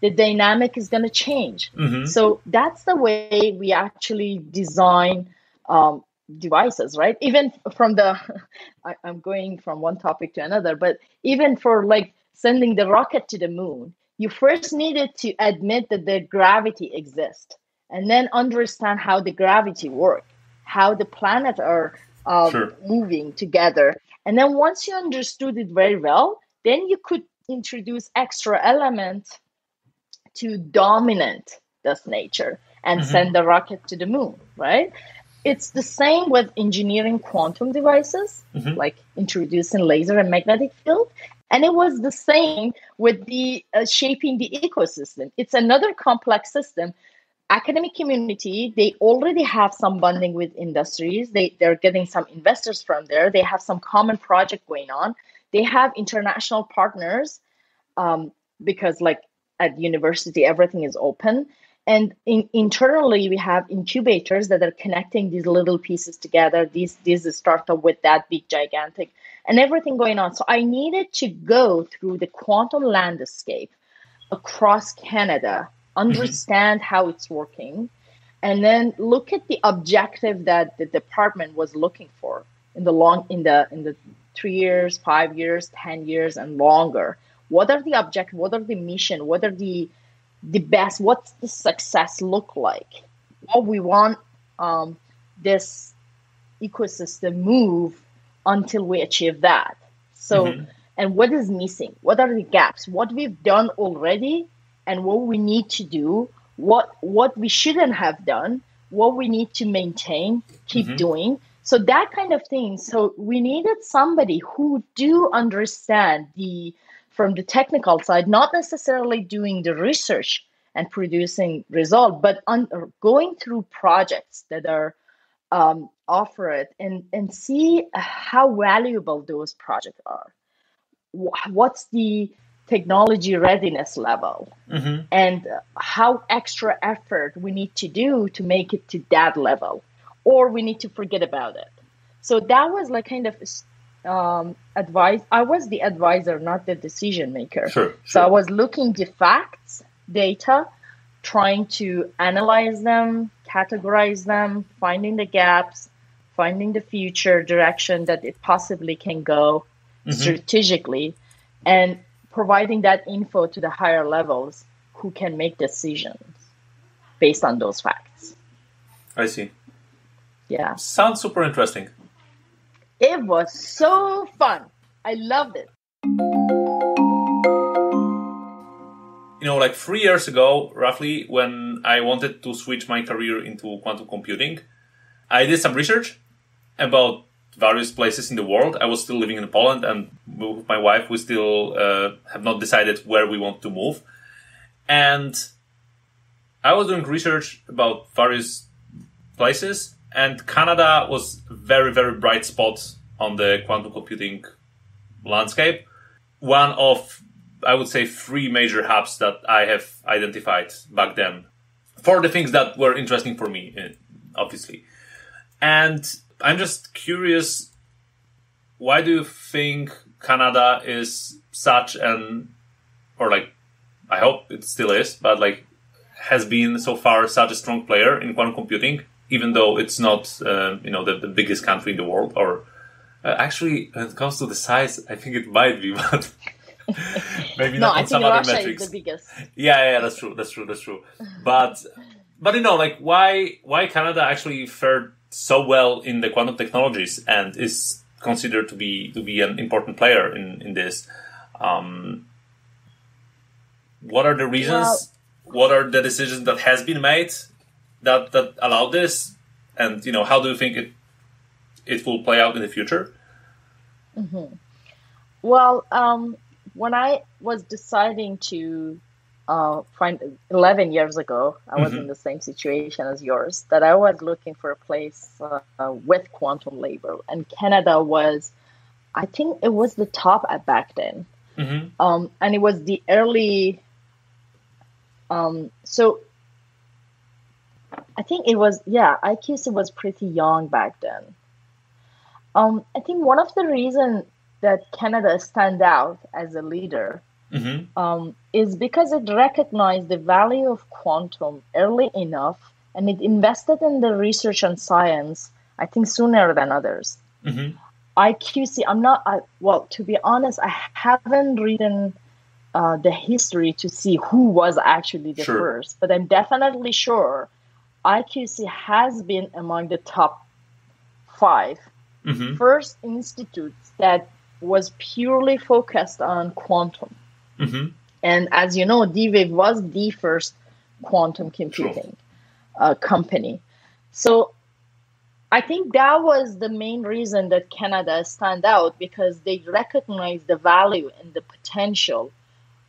The dynamic is going to change. Mm-hmm. So that's the way we actually design um, devices, right? Even from the, I, I'm going from one topic to another, but even for like sending the rocket to the moon, you first needed to admit that the gravity exists and then understand how the gravity works how the planets are uh, sure. moving together. And then once you understood it very well, then you could introduce extra elements to dominate this nature and mm-hmm. send the rocket to the moon, right? It's the same with engineering quantum devices, mm-hmm. like introducing laser and magnetic field. And it was the same with the uh, shaping the ecosystem. It's another complex system academic community they already have some bonding with industries they they're getting some investors from there they have some common project going on they have international partners um, because like at university everything is open and in, internally we have incubators that are connecting these little pieces together these this startup with that big gigantic and everything going on so i needed to go through the quantum landscape across canada mm-hmm. understand mm-hmm. how it's working and then look at the objective that the department was looking for in the long in the in the three years five years ten years and longer what are the objectives what are the mission what are the the best what's the success look like? What we want um, this ecosystem move until we achieve that. So mm-hmm. and what is missing? What are the gaps? What we've done already and what we need to do what what we shouldn't have done what we need to maintain keep mm-hmm. doing. So that kind of thing. So we needed somebody who do understand the from the technical side, not necessarily doing the research and producing result, but on, going through projects that are um, offered and, and see how valuable those projects are. What's the technology readiness level mm-hmm. and how extra effort we need to do to make it to that level or we need to forget about it so that was like kind of um, advice. I was the advisor, not the decision maker. Sure, sure. So I was looking the facts, data, trying to analyze them, categorize them, finding the gaps, finding the future direction that it possibly can go mm-hmm. strategically, and providing that info to the higher levels who can make decisions based on those facts. I see. Yeah. Sounds super interesting. It was so fun. I loved it. You know, like three years ago, roughly, when I wanted to switch my career into quantum computing, I did some research about various places in the world. I was still living in Poland, and with my wife, we still uh, have not decided where we want to move. And I was doing research about various places, and Canada was very, very bright spot on the quantum computing landscape. One of, I would say, three major hubs that I have identified back then for the things that were interesting for me, eh, obviously. And I'm just curious, why do you think Canada is such an, or like, I hope it still is, but like, has been so far such a strong player in quantum computing even though it's not uh, you know the, the, biggest country in the world or uh, actually when it comes to the size i think it might be but maybe no, not I on some Russia other metrics is the biggest. yeah yeah that's true that's true that's true. But but you know like why why canada actually fared so well in the quantum technologies and is considered to be to be an important player in in this? Um, what are the reasons? Well, what are the decisions that has been made that that allowed this, and you know how do you think it it will play out in the future? Mm-hmm. Well, um, when I was deciding to uh, find 11 years ago, I was mm-hmm. in the same situation as yours, that I was looking for a place uh, with quantum labor, and Canada was, I think it was the top at back then. Mm-hmm. Um, and it was the early, um, so I think it was yeah, IQC was pretty young back then. Um, I think one of the reasons that Canada stand out as a leader mm-hmm. um, is because it recognized the value of quantum early enough and it invested in the research and science. I think sooner than others. Mm-hmm. IQC, I'm not. I, well, to be honest, I haven't written uh, the history to see who was actually the sure. first, but I'm definitely sure IQC has been among the top 5 mm-hmm. first institutes that was purely focused on quantum. Mm-hmm. And as you know, D-Wave was the first quantum computing uh, company. So I think that was the main reason that Canada stand out because they recognize the value and the potential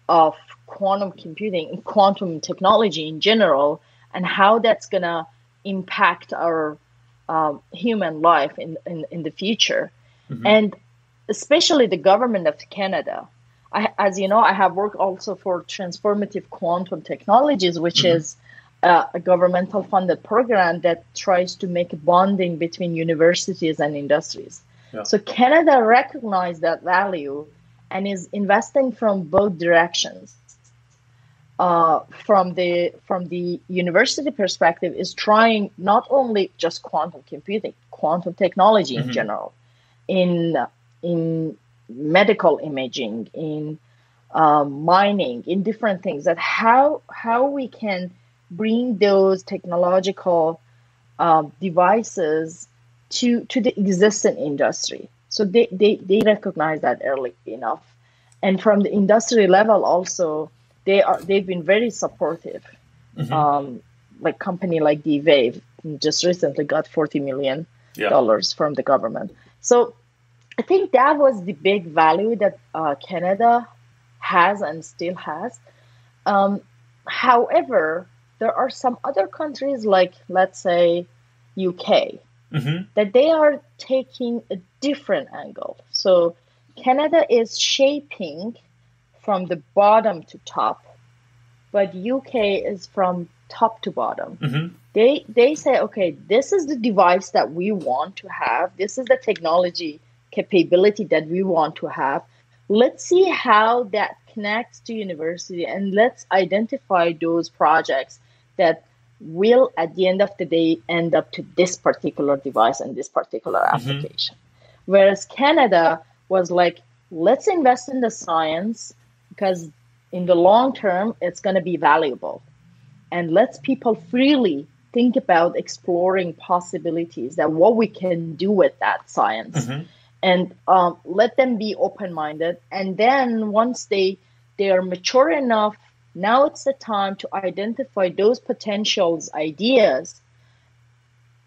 of quantum computing and quantum technology in general and how that's going to impact our um, human life in, in, in the future. Mm-hmm. And especially the government of Canada. I, as you know, I have worked also for transformative quantum technologies, which mm-hmm. is uh, a governmental funded program that tries to make bonding between universities and industries. Yeah. So Canada recognized that value and is investing from both directions. Uh, from the from the university perspective, is trying not only just quantum computing, quantum technology mm-hmm. in general, in in medical imaging, in um, mining, in different things. That how how we can bring those technological um, devices to to the existing industry. So they, they, they recognize that early enough. And from the industry level also, they are they've been very supportive. Mm-hmm. Um, like company like D-Wave just recently got forty million dollars yeah. from the government. So I think that was the big value that uh, Canada has and still has. Um, however, there are some other countries like let's say UK mm-hmm. that they are taking a different angle. So Canada is shaping from the bottom to top, but UK is from top to bottom. Mm-hmm. They they say, okay, this is the device that we want to have. This is the technology capability that we want to have. Let's see how that connects to university and let's identify those projects that will at the end of the day end up to this particular device and this particular mm-hmm. application mm-hmm. whereas canada was like let's invest in the science because in the long term it's going to be valuable and let's people freely think about exploring possibilities that what we can do with that science mm-hmm. and um, let them be open-minded and then once they they are mature enough now it's the time to identify those potentials, ideas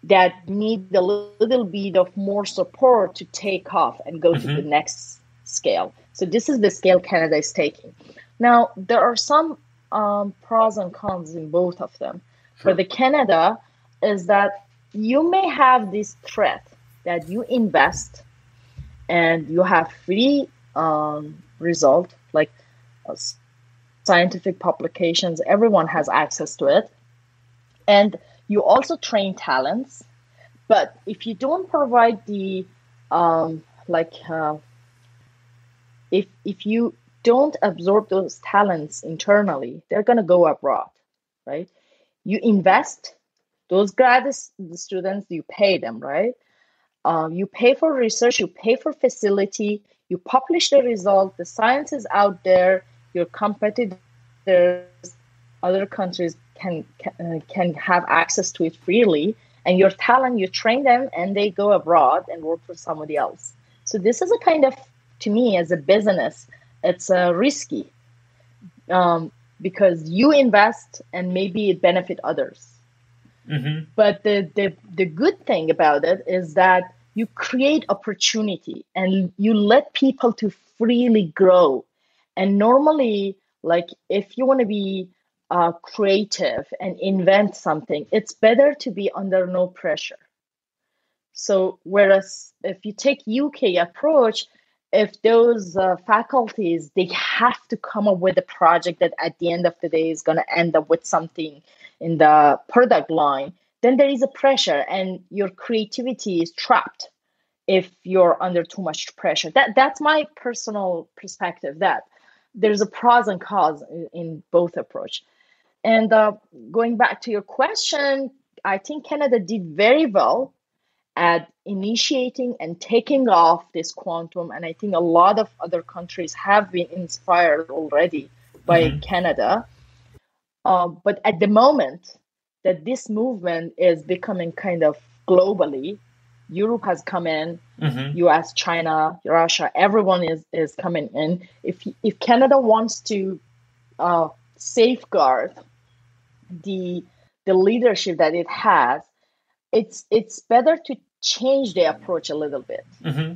that need a little bit of more support to take off and go mm-hmm. to the mm-hmm. next scale. So this is the scale Canada is taking. Now there are some um, pros and cons in both of them. Sure. For the Canada, is that you may have this threat that you invest and you have free um, result like scientific publications. Everyone has access to it. And you also train talents. But if you don't provide the, um, like, uh, if, if you don't absorb those talents internally, they're going to go abroad, right? You invest, those grad students, you pay them, right? Um, you pay for research, you pay for facility, you publish the result, the science is out there, your competitors, other countries can can, uh, can have access to it freely, and your talent, you train them, and they go abroad and work for somebody else. So this is a kind of, to me, as a business, it's uh, risky um, because you invest and maybe it benefit others. Mm-hmm. But the, the the good thing about it is that you create opportunity and you let people to freely grow and normally, like if you want to be uh, creative and invent something, it's better to be under no pressure. So, whereas if you take UK approach, if those uh, faculties they have to come up with a project that at the end of the day is going to end up with something in the product line then there is a pressure and your creativity is trapped if you're under too much pressure that that's my personal perspective that there's a pros and cons in, both approach. And uh, going back to your question, I think Canada did very well at initiating and taking off this quantum, and I think a lot of other countries have been inspired already by mm-hmm. Canada. Uh, but at the moment that this movement is becoming kind of globally, Europe has come in, mm-hmm. US, China, Russia, everyone is, is coming in. If, if Canada wants to uh, safeguard the, the leadership that it has, it's, it's better to change the approach a little bit mm-hmm.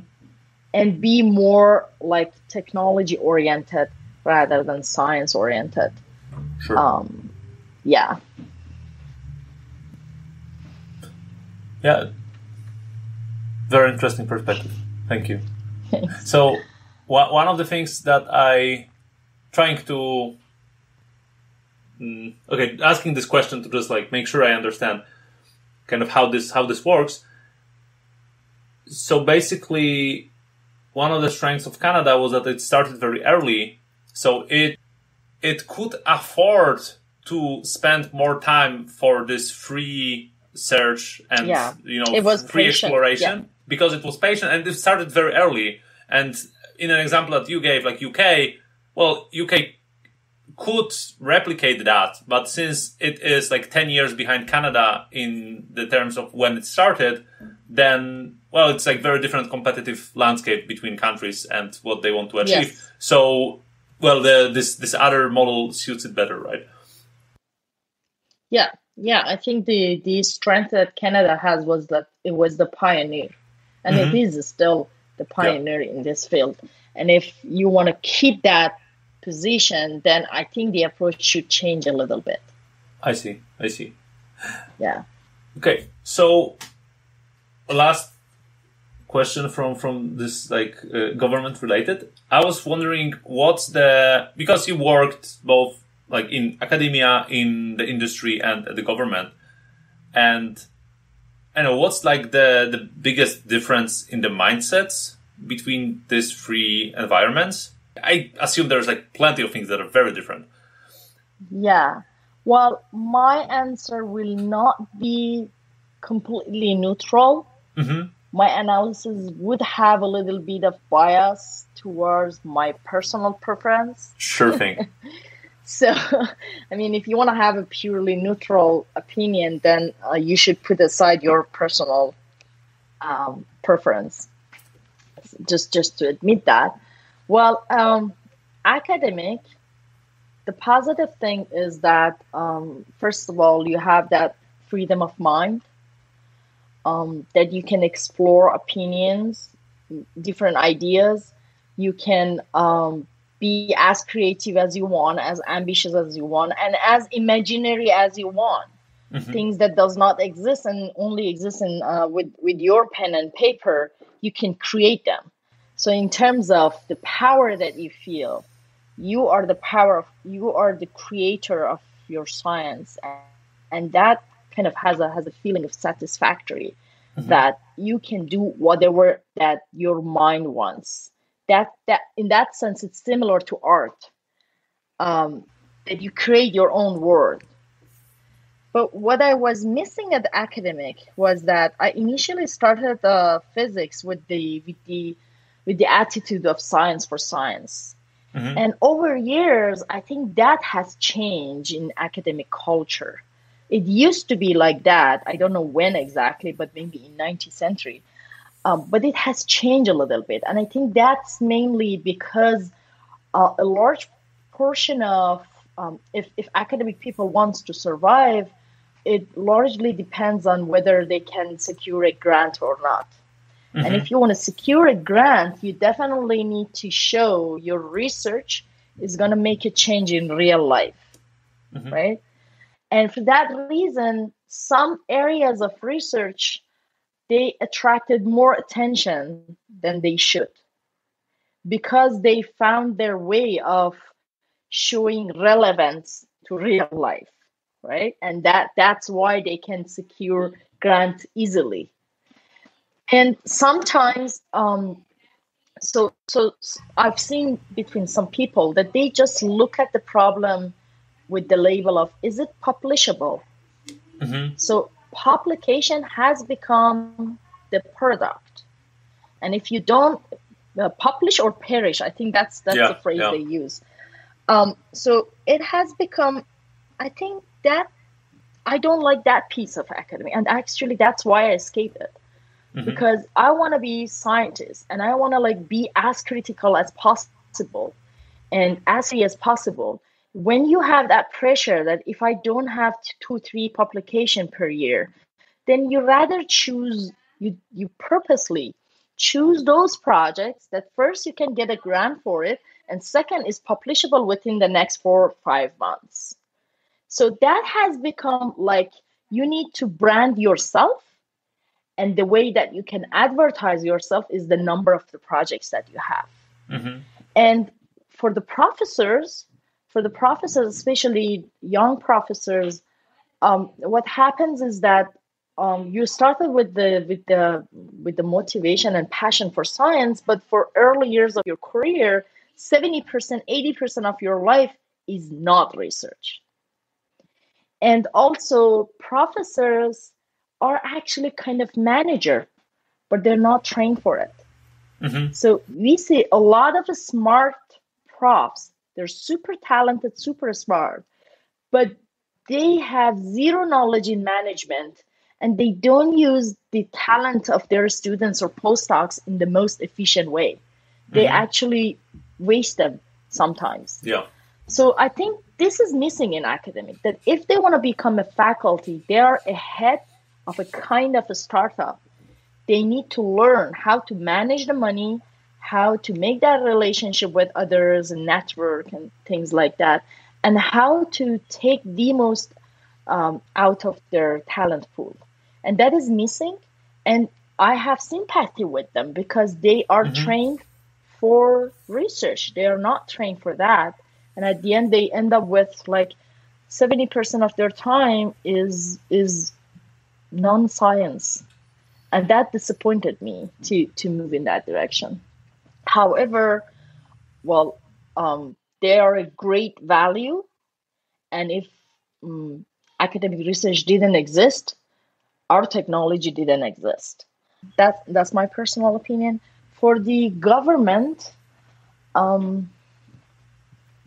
and be more like technology oriented rather than science oriented. Sure. Um, yeah. Yeah, very interesting perspective. Thank you. so, one of the things that I trying to mm, okay, asking this question to just like make sure I understand kind of how this how this works. So basically, one of the strengths of Canada was that it started very early, so it it could afford to spend more time for this free search and Yeah. you know It was free patient, exploration yeah. because it was patient and it started very early. And in an example that you gave, like UK, well, UK could replicate that, but since it is like 10 years behind Canada in the terms of when it started, then, well, it's like very different competitive landscape between countries and what they want to achieve. Yes. So, well, the, this, this other model suits it better, right? Yeah, yeah. I think the the strength that Canada has was that it was the pioneer, and it mm-hmm. is still the pioneer in this field. And if you want to keep that position, then I think the approach should change a little bit. I see. I see. Yeah. Okay, so last question from from this like uh, government related. I was wondering what's the because you worked both like in academia, in the industry, and the government, and I know what's like the the biggest difference in the mindsets between these three environments. I assume there's like plenty of things that are very different. Yeah. Well, my answer will not be completely neutral. Mhm. My analysis would have a little bit of bias towards my personal preference. Sure thing. So, I mean, if you want to have a purely neutral opinion, then uh, you should put aside your personal um, preference. Just, just to admit that. Well, um, academic. The positive thing is that um, first of all, you have that freedom of mind. Um, that you can explore opinions, different ideas. You can um, be as creative as you want, as ambitious as you want, and as imaginary as you want. Things that does not exist and only exist in uh, with with your pen and paper, you can create them. So, in terms of the power that you feel, you are the power of you are the creator of your science, and, and that kind of has a has a feeling of satisfactory that you can do whatever that your mind wants. That that in that sense it's similar to art um, that you create your own world. But what i was missing at the academic was that i initially started uh, physics with the with the with the attitude of science for science. And over years i think that has changed in academic culture. It used to be like that. I don't know when exactly but maybe in 19th century. Um, but it has changed a little bit. And i think that's mainly because uh, a large portion of um, if, if academic people wants to survive it largely depends on whether they can secure a grant or not and if mm-hmm. you want to secure a grant you definitely need to show your research is going to make a change in real life mm-hmm. right? And for that reason some areas of research they attracted more attention than they should because they found their way of showing relevance to real life right? And that that's why they can secure grants easily and sometimes um so so i've seen between some people that they just look at the problem with the label of is it publishable? So publication has become the product. And if you don't uh, publish or perish i think that's that's Yeah, the phrase yeah. they use. Um, so it has become i think that i don't like that piece of academy and actually that's why i escaped it Mm-hmm. because i want to be scientist and i want to like be as critical as possible. And as free as possible. When you have that pressure that if i don't have two three publication per year then you rather choose you you purposely choose those projects that first you can get a grant for it and second is publishable within the next four or five months. So that has become like you need to brand yourself and the way that you can advertise yourself is the number of the projects that you have and for the professors for the professors, especially young professors, um, what happens is that um, you started with the with the with the motivation and passion for science, but for early years of your career, seventy percent, eighty percent of your life is not research. And also, professors are actually kind of manager, but they're not trained for it. Mm-hmm. So we see a lot of smart profs. They're super talented, super smart, but they have zero knowledge in management and they don't use the talent of their students or postdocs in the most efficient way. They mm-hmm. actually waste them sometimes. Yeah. So I think this is missing in academic that if they want to become a faculty, they are ahead of a kind of a startup. They need to learn how to manage the money, how to make that relationship with others and network and things like that, and how to take the most um, out of their talent pool. And that is missing. And I have sympathy with them because they are mm-hmm. trained for research. They are not trained for that. And at the end, they end up with like 70% of their time is is non-science. And that disappointed me to to move in that direction. However well um, they are a great value. And if um, academic research didn't exist our technology didn't exist. That that's my personal opinion. For the government um,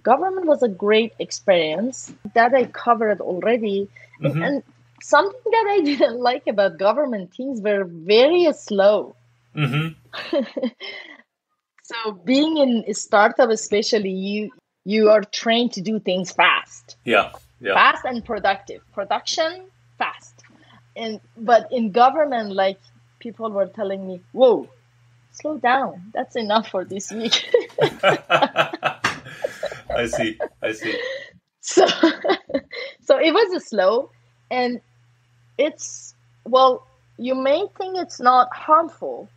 government was a great experience that i covered already. Mm-hmm. and something that I didn't like about government things were very slow. Mm-hmm. so being in a startup, especially, you you are trained to do things fast. Yeah, yeah. Fast and productive. Production fast. And but in government, like people were telling me, "Whoa, slow down. That's enough for this week." I see. I see. So, so it was a slow, and it's well you may think it's not harmful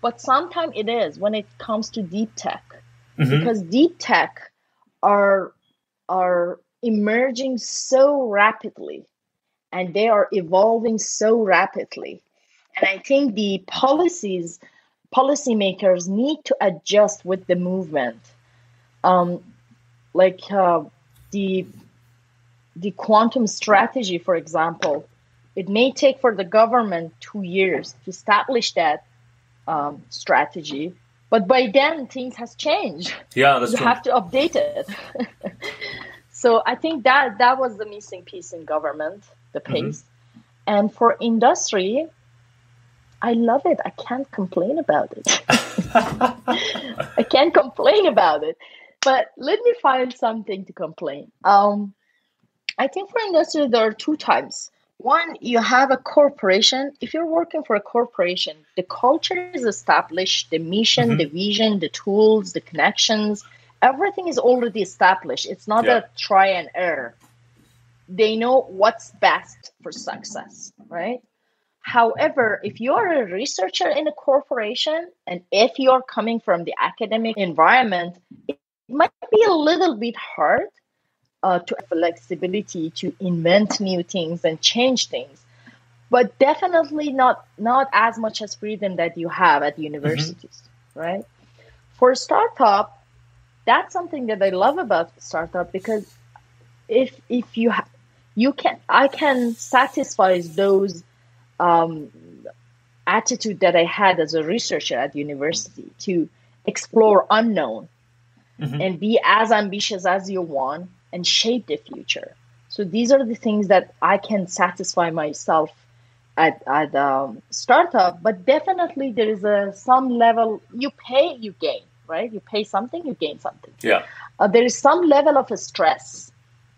but sometimes it is when it comes to deep tech. Mm-hmm. because deep tech are are emerging so rapidly and they are evolving so rapidly. And i think the policies policymakers need to adjust with the movement. Um, like uh, the the quantum strategy for example it may take for the government two years to establish that um, strategy, but by then things has changed. Yeah, that's you true. have to update it. so I think that that was the missing piece in government, the mm-hmm. pace. Mm-hmm. And for industry, I love it. I can't complain about it. I can't complain about it. But let me find something to complain. Um, I think for industry there are two types one you have a corporation if you're working for a corporation the culture is established the mission mm-hmm. the vision the tools the connections everything is already established it's not yeah. a try and error they know what's best for success right however if you're a researcher in a corporation and if you're coming from the academic environment it might be a little bit hard uh, to flexibility to invent new things and change things but definitely not not as much as freedom that you have at universities mm-hmm. right for startup that's something that i love about startup because if if you ha- you can i can satisfy those um, attitude that i had as a researcher at university to explore unknown mm-hmm. and be as ambitious as you want and shape the future. So these are the things that I can satisfy myself at at um, startup. But definitely there is a some level you pay, you gain, right? You pay something, you gain something. Yeah. Uh, there is some level of stress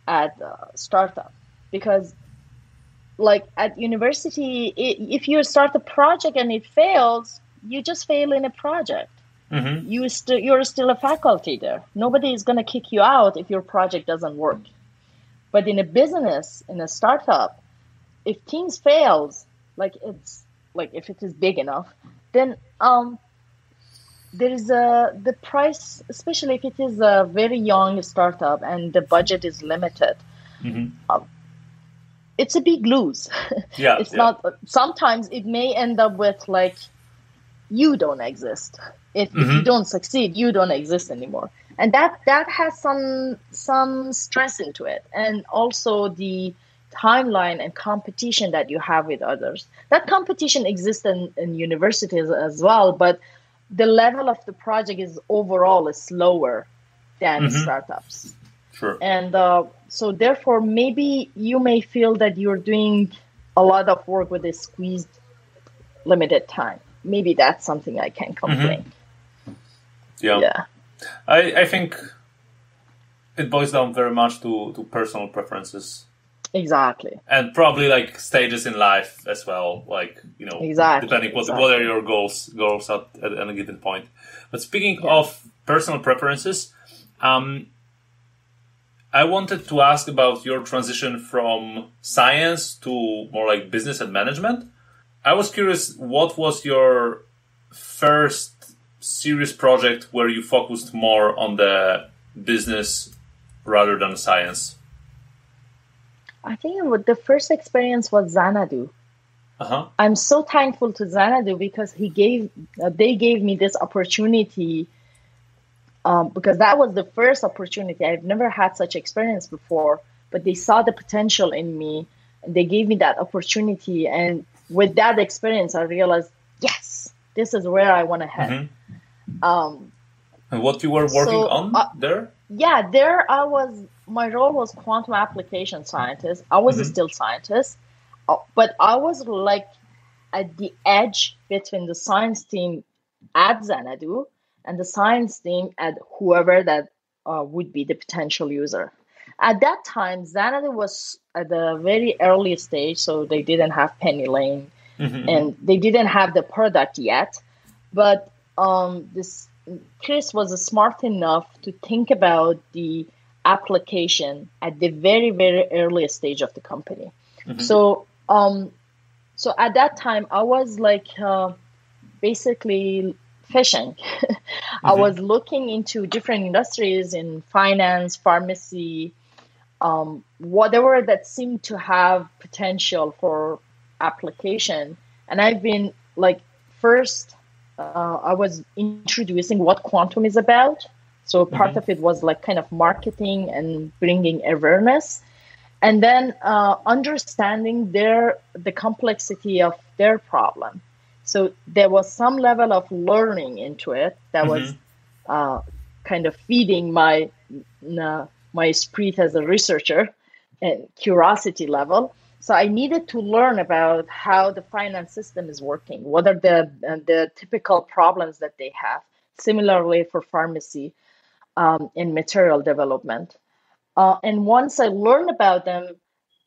at uh, startup because like at university if you start a project and it fails you just fail in a project Mm-hmm. You st- you're still a faculty there. Nobody is going to kick you out if your project doesn't work. But in a business, in a startup, if things fails, like it's like if it is big enough, then um, there is a the price, especially if it is a very young startup and the budget is limited. Mm-hmm. Um, it's a big lose. Yeah, it's yeah. not. Sometimes it may end up with like, you don't exist. If, mm-hmm. if, you don't succeed, you don't exist anymore, and that that has some some stress into it, and also the timeline and competition that you have with others. That competition exists in, in universities as well, but the level of the project is overall is slower than mm-hmm. startups. Sure. And uh, so, therefore, maybe you may feel that you're doing a lot of work with a squeezed, limited time. Maybe that's something I can complain. Mm-hmm. Yeah. Yeah. I, I think it boils down very much to, to personal preferences. Exactly. And probably like stages in life as well, like you know, exactly. depending what exactly. what are your goals goals at, at, at a given point. But speaking yeah. of personal preferences, um, I wanted to ask about your transition from science to more like business and management. I was curious, what was your first serious project where you focused more on the business rather than science? I think the first experience was Xanadu. Uh-huh. I'm so thankful to Xanadu because he gave uh, they gave me this opportunity um, because that was the first opportunity. I've never had such experience before, but they saw the potential in me and they gave me that opportunity. And with that experience, I realized, yes, this is where I want to head. Mm-hmm. Um, and what you were working so, on uh, there? Yeah, there I was my role was quantum application scientist. I was mm-hmm. a still scientist, uh, but I was like at the edge between the science team at Xanadu and the science team at whoever that uh, would be the potential user. At that time, Xanadu was at the very early stage, so they didn't have PennyLane mm-hmm. and they didn't have the product yet. But um, this Chris was smart enough to think about the application at the very very early stage of the company mm-hmm. so um so at that time i was like uh, basically fishing mm-hmm. i was looking into different industries in finance pharmacy um, whatever that seemed to have potential for application and i've been like first uh, i was introducing what quantum is about so part mm-hmm. of it was like kind of marketing and bringing awareness, and then uh, understanding their the complexity of their problem. So there was some level of learning into it that mm-hmm. was uh, kind of feeding my my spirit as a researcher and curiosity level. So I needed to learn about how the finance system is working. What are the uh, the typical problems that they have? Similarly for pharmacy, um, in material development. Uh, and once I learned about them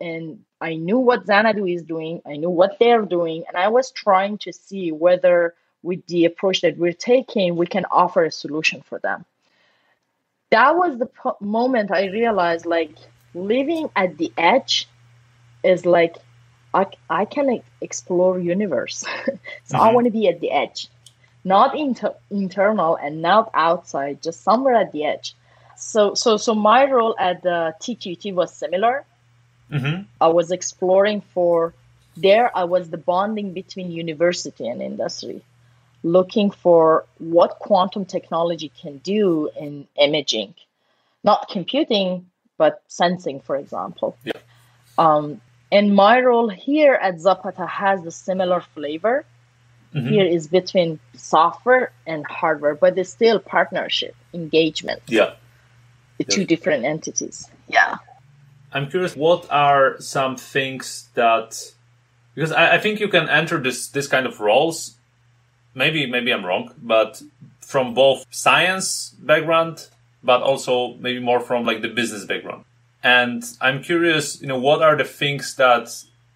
and I knew what Xanadu is doing, I knew what they're doing, and I was trying to see whether with the approach that we're taking, we can offer a solution for them. That was the moment I realized like living at the edge is like I, I can explore universe. so mm-hmm. I want to be at the edge not inter- internal and not outside, just somewhere at the edge. So, so, so my role at the TQT was similar. Mm-hmm. I was exploring for there. I was the bonding between university and industry, looking for what quantum technology can do in imaging, not computing, but sensing, for example. Yeah. Um, and my role here at Zapata has a similar flavor mm-hmm. here is between software and hardware, but it's still partnership, engagement. Yeah. The yeah. two different entities. Yeah. I'm curious, what are some things that because I, I think you can enter this this kind of roles. Maybe maybe I'm wrong, but from both science background, but also maybe more from like the business background. And I'm curious, you know, what are the things that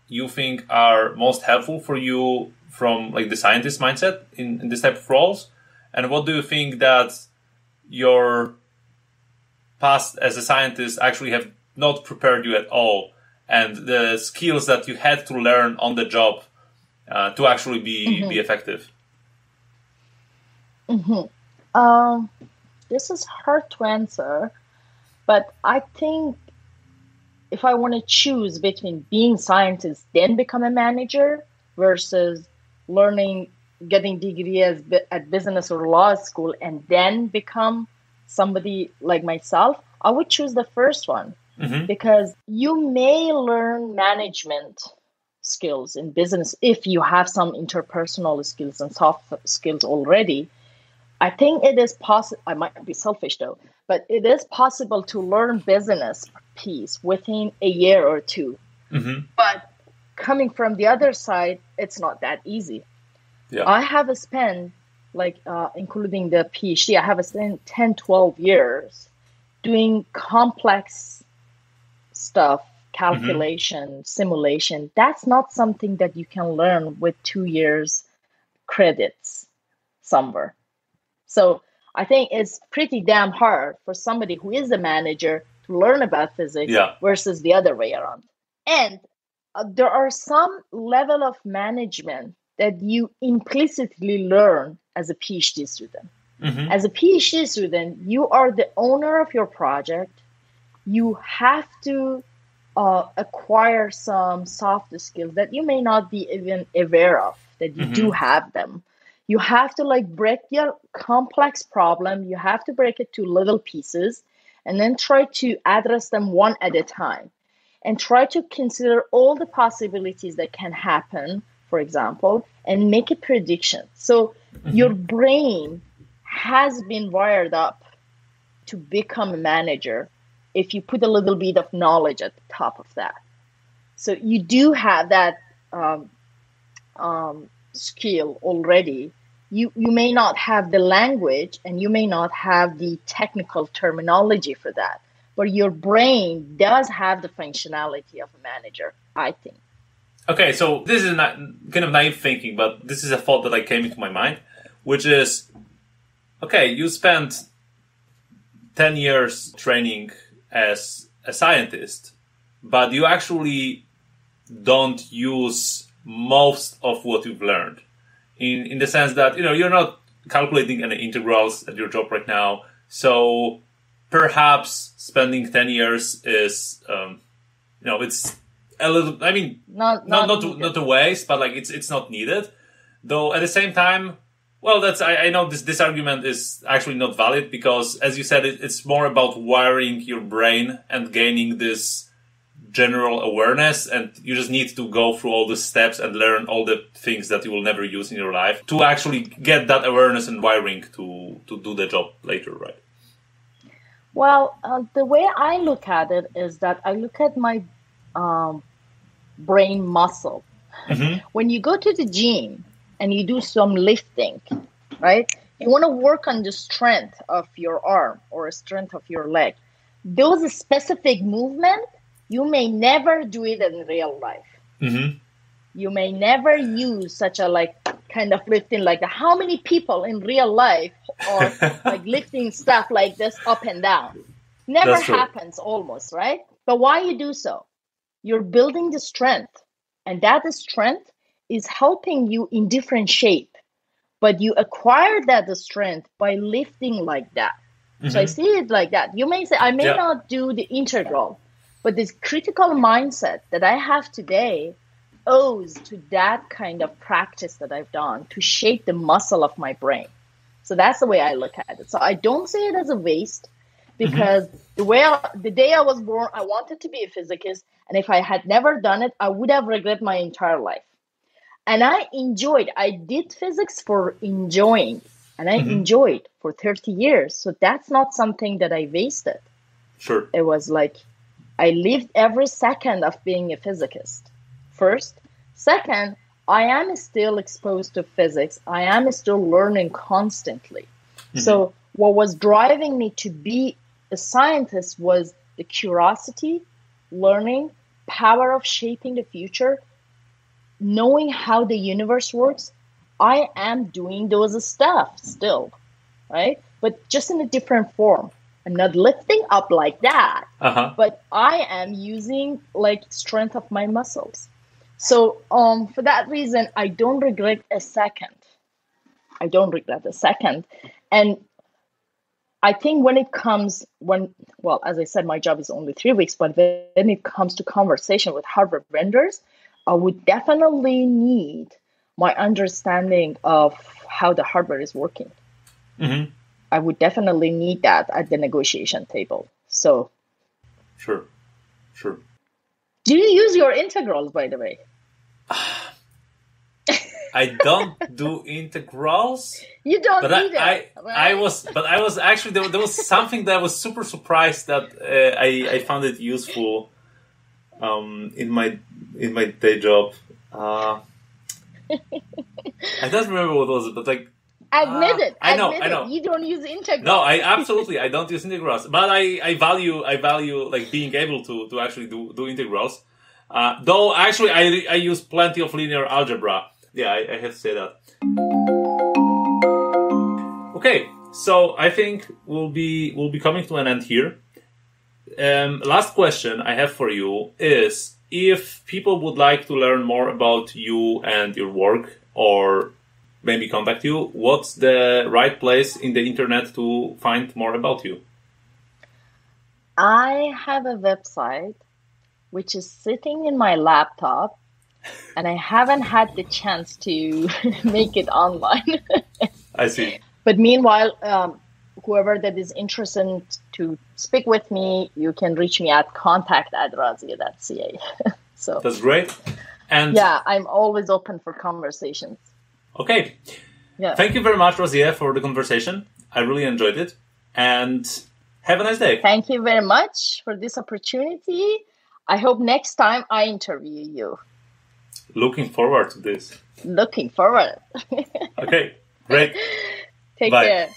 you think are most helpful for you from like the scientist mindset in, in this type of roles? And what do you think that your past as a scientist actually have not prepared you at all, and the skills that you had to learn on the job uh, to actually be mm-hmm. be effective? Mm-hmm. Um, this is hard to answer, but I think if I want to choose between being scientist then become a manager versus learning getting degree as at business or law school and then become somebody like myself, I would choose the first one mm-hmm. because you may learn management skills in business if you have some interpersonal skills and soft skills already. I think it is possible. I might be selfish though, but it is possible to learn business piece within a year or 2 mm-hmm. But coming from the other side, it's not that easy. Yeah. I have spent like uh, including the PhD, I have spent 10, 12 years doing complex stuff, calculation, mm-hmm. simulation. That's not something that you can learn with two years credits somewhere. So I think it's pretty damn hard for somebody who is a manager to learn about physics yeah. versus the other way around. And uh, there are some level of management that you implicitly learn as a PhD student. Mm-hmm. As a PhD student, you are the owner of your project. You have to uh, acquire some soft skills that you may not be even aware of, that you mm-hmm. do have them. You have to like break your complex problem, you have to break it to little pieces and then try to address them one at a time and try to consider all the possibilities that can happen for example, and make a prediction. So mm-hmm. your brain has been wired up to become a manager if you put a little bit of knowledge at the top of that. So you do have that um, um, skill already. You, you may not have the language and you may not have the technical terminology for that, but your brain does have the functionality of a manager, I think. Okay, so this is not kind of naive thinking, but this is a thought that I came into my mind, which is, okay, you spent ten years training as a scientist, but you actually don't use most of what you've learned, in in the sense that you know you're not calculating any integrals at your job right now, so perhaps spending ten years is, um, you know, it's a little. I mean, not not not, not, to, not to waste, but like it's it's not needed. Though at the same time, well, that's I, I know this this argument is actually not valid because, as you said, it, it's more about wiring your brain and gaining this general awareness, and you just need to go through all the steps and learn all the things that you will never use in your life to actually get that awareness and wiring to to do the job later, right? Well, uh, the way I look at it is that I look at my um, brain muscle. Mm-hmm. When you go to the gym and you do some lifting, right? You want to work on the strength of your arm or strength of your leg. Those specific movement, you may never do it in real life. Mm-hmm. You may never use such a like kind of lifting like that. How many people in real life are like lifting stuff like this up and down? Never happens almost, right? But why you do so? you're building the strength and that strength is helping you in different shape but you acquire that strength by lifting like that mm-hmm. so i mm-hmm. see it like that you may say i may yeah. not do the integral but this critical mindset that i have today owes to that kind of practice that i've done to shape the muscle of my brain so that's the way i look at it so i don't see it as a waste Mm-hmm. because mm-hmm. the way I, the day I was born, I wanted to be a physicist, and if I had never done it, I would have regret my entire life. And I enjoyed. I did physics for enjoying, and I mm-hmm. enjoyed for thirty years. So that's not something that I wasted. Sure, it was like I lived every second of being a physicist. First, second, I am still exposed to physics. I am still learning constantly. Mm-hmm. So what was driving me to be a scientist was the curiosity, learning, power of shaping the future, knowing how the universe works. I am doing those stuff still, right? But just in a different form. I'm not lifting up like that, uh-huh. but I am using like strength of my muscles. So um, for that reason, I don't regret a second. I don't regret a second. And I think when it comes when well, as I said, my job is only three weeks, but when it comes to conversation with hardware vendors, I would definitely need my understanding of how the hardware is working. Mm-hmm. I would definitely need that at the negotiation table. So, sure, sure. Do you use your integrals, by the way? I don't do integrals. You don't but either. I, I, right? I, was, but I was actually there, there was something that I was super surprised that uh, I, I found it useful um, in my in my day job. Uh, I don't remember what was it, but like Admit uh, it. I know, Admit I know. It. You don't use integrals. no, I absolutely I don't use integrals, but I, I value I value like being able to to actually do do integrals. Uh, though actually I I use plenty of linear algebra. Yeah, I, I have to say that. Okay, so I think we'll be we'll be coming to an end here. Um, last question I have for you is if people would like to learn more about you and your work, or maybe contact you, what's the right place in the internet to find more about you? I have a website which is sitting in my laptop and I haven't had the chance to make it online. I see. but meanwhile, um, whoever that is interested to speak with me, you can reach me at contact at razia.ca. so That's great. And yeah, I'm always open for conversations. Okay, Yeah. thank you very much, Razieh, for the conversation. I really enjoyed it, and have a nice day. Thank you very much for this opportunity. I hope next time I interview you. Looking forward to this. Looking forward. Okay, great. Take Bye. care.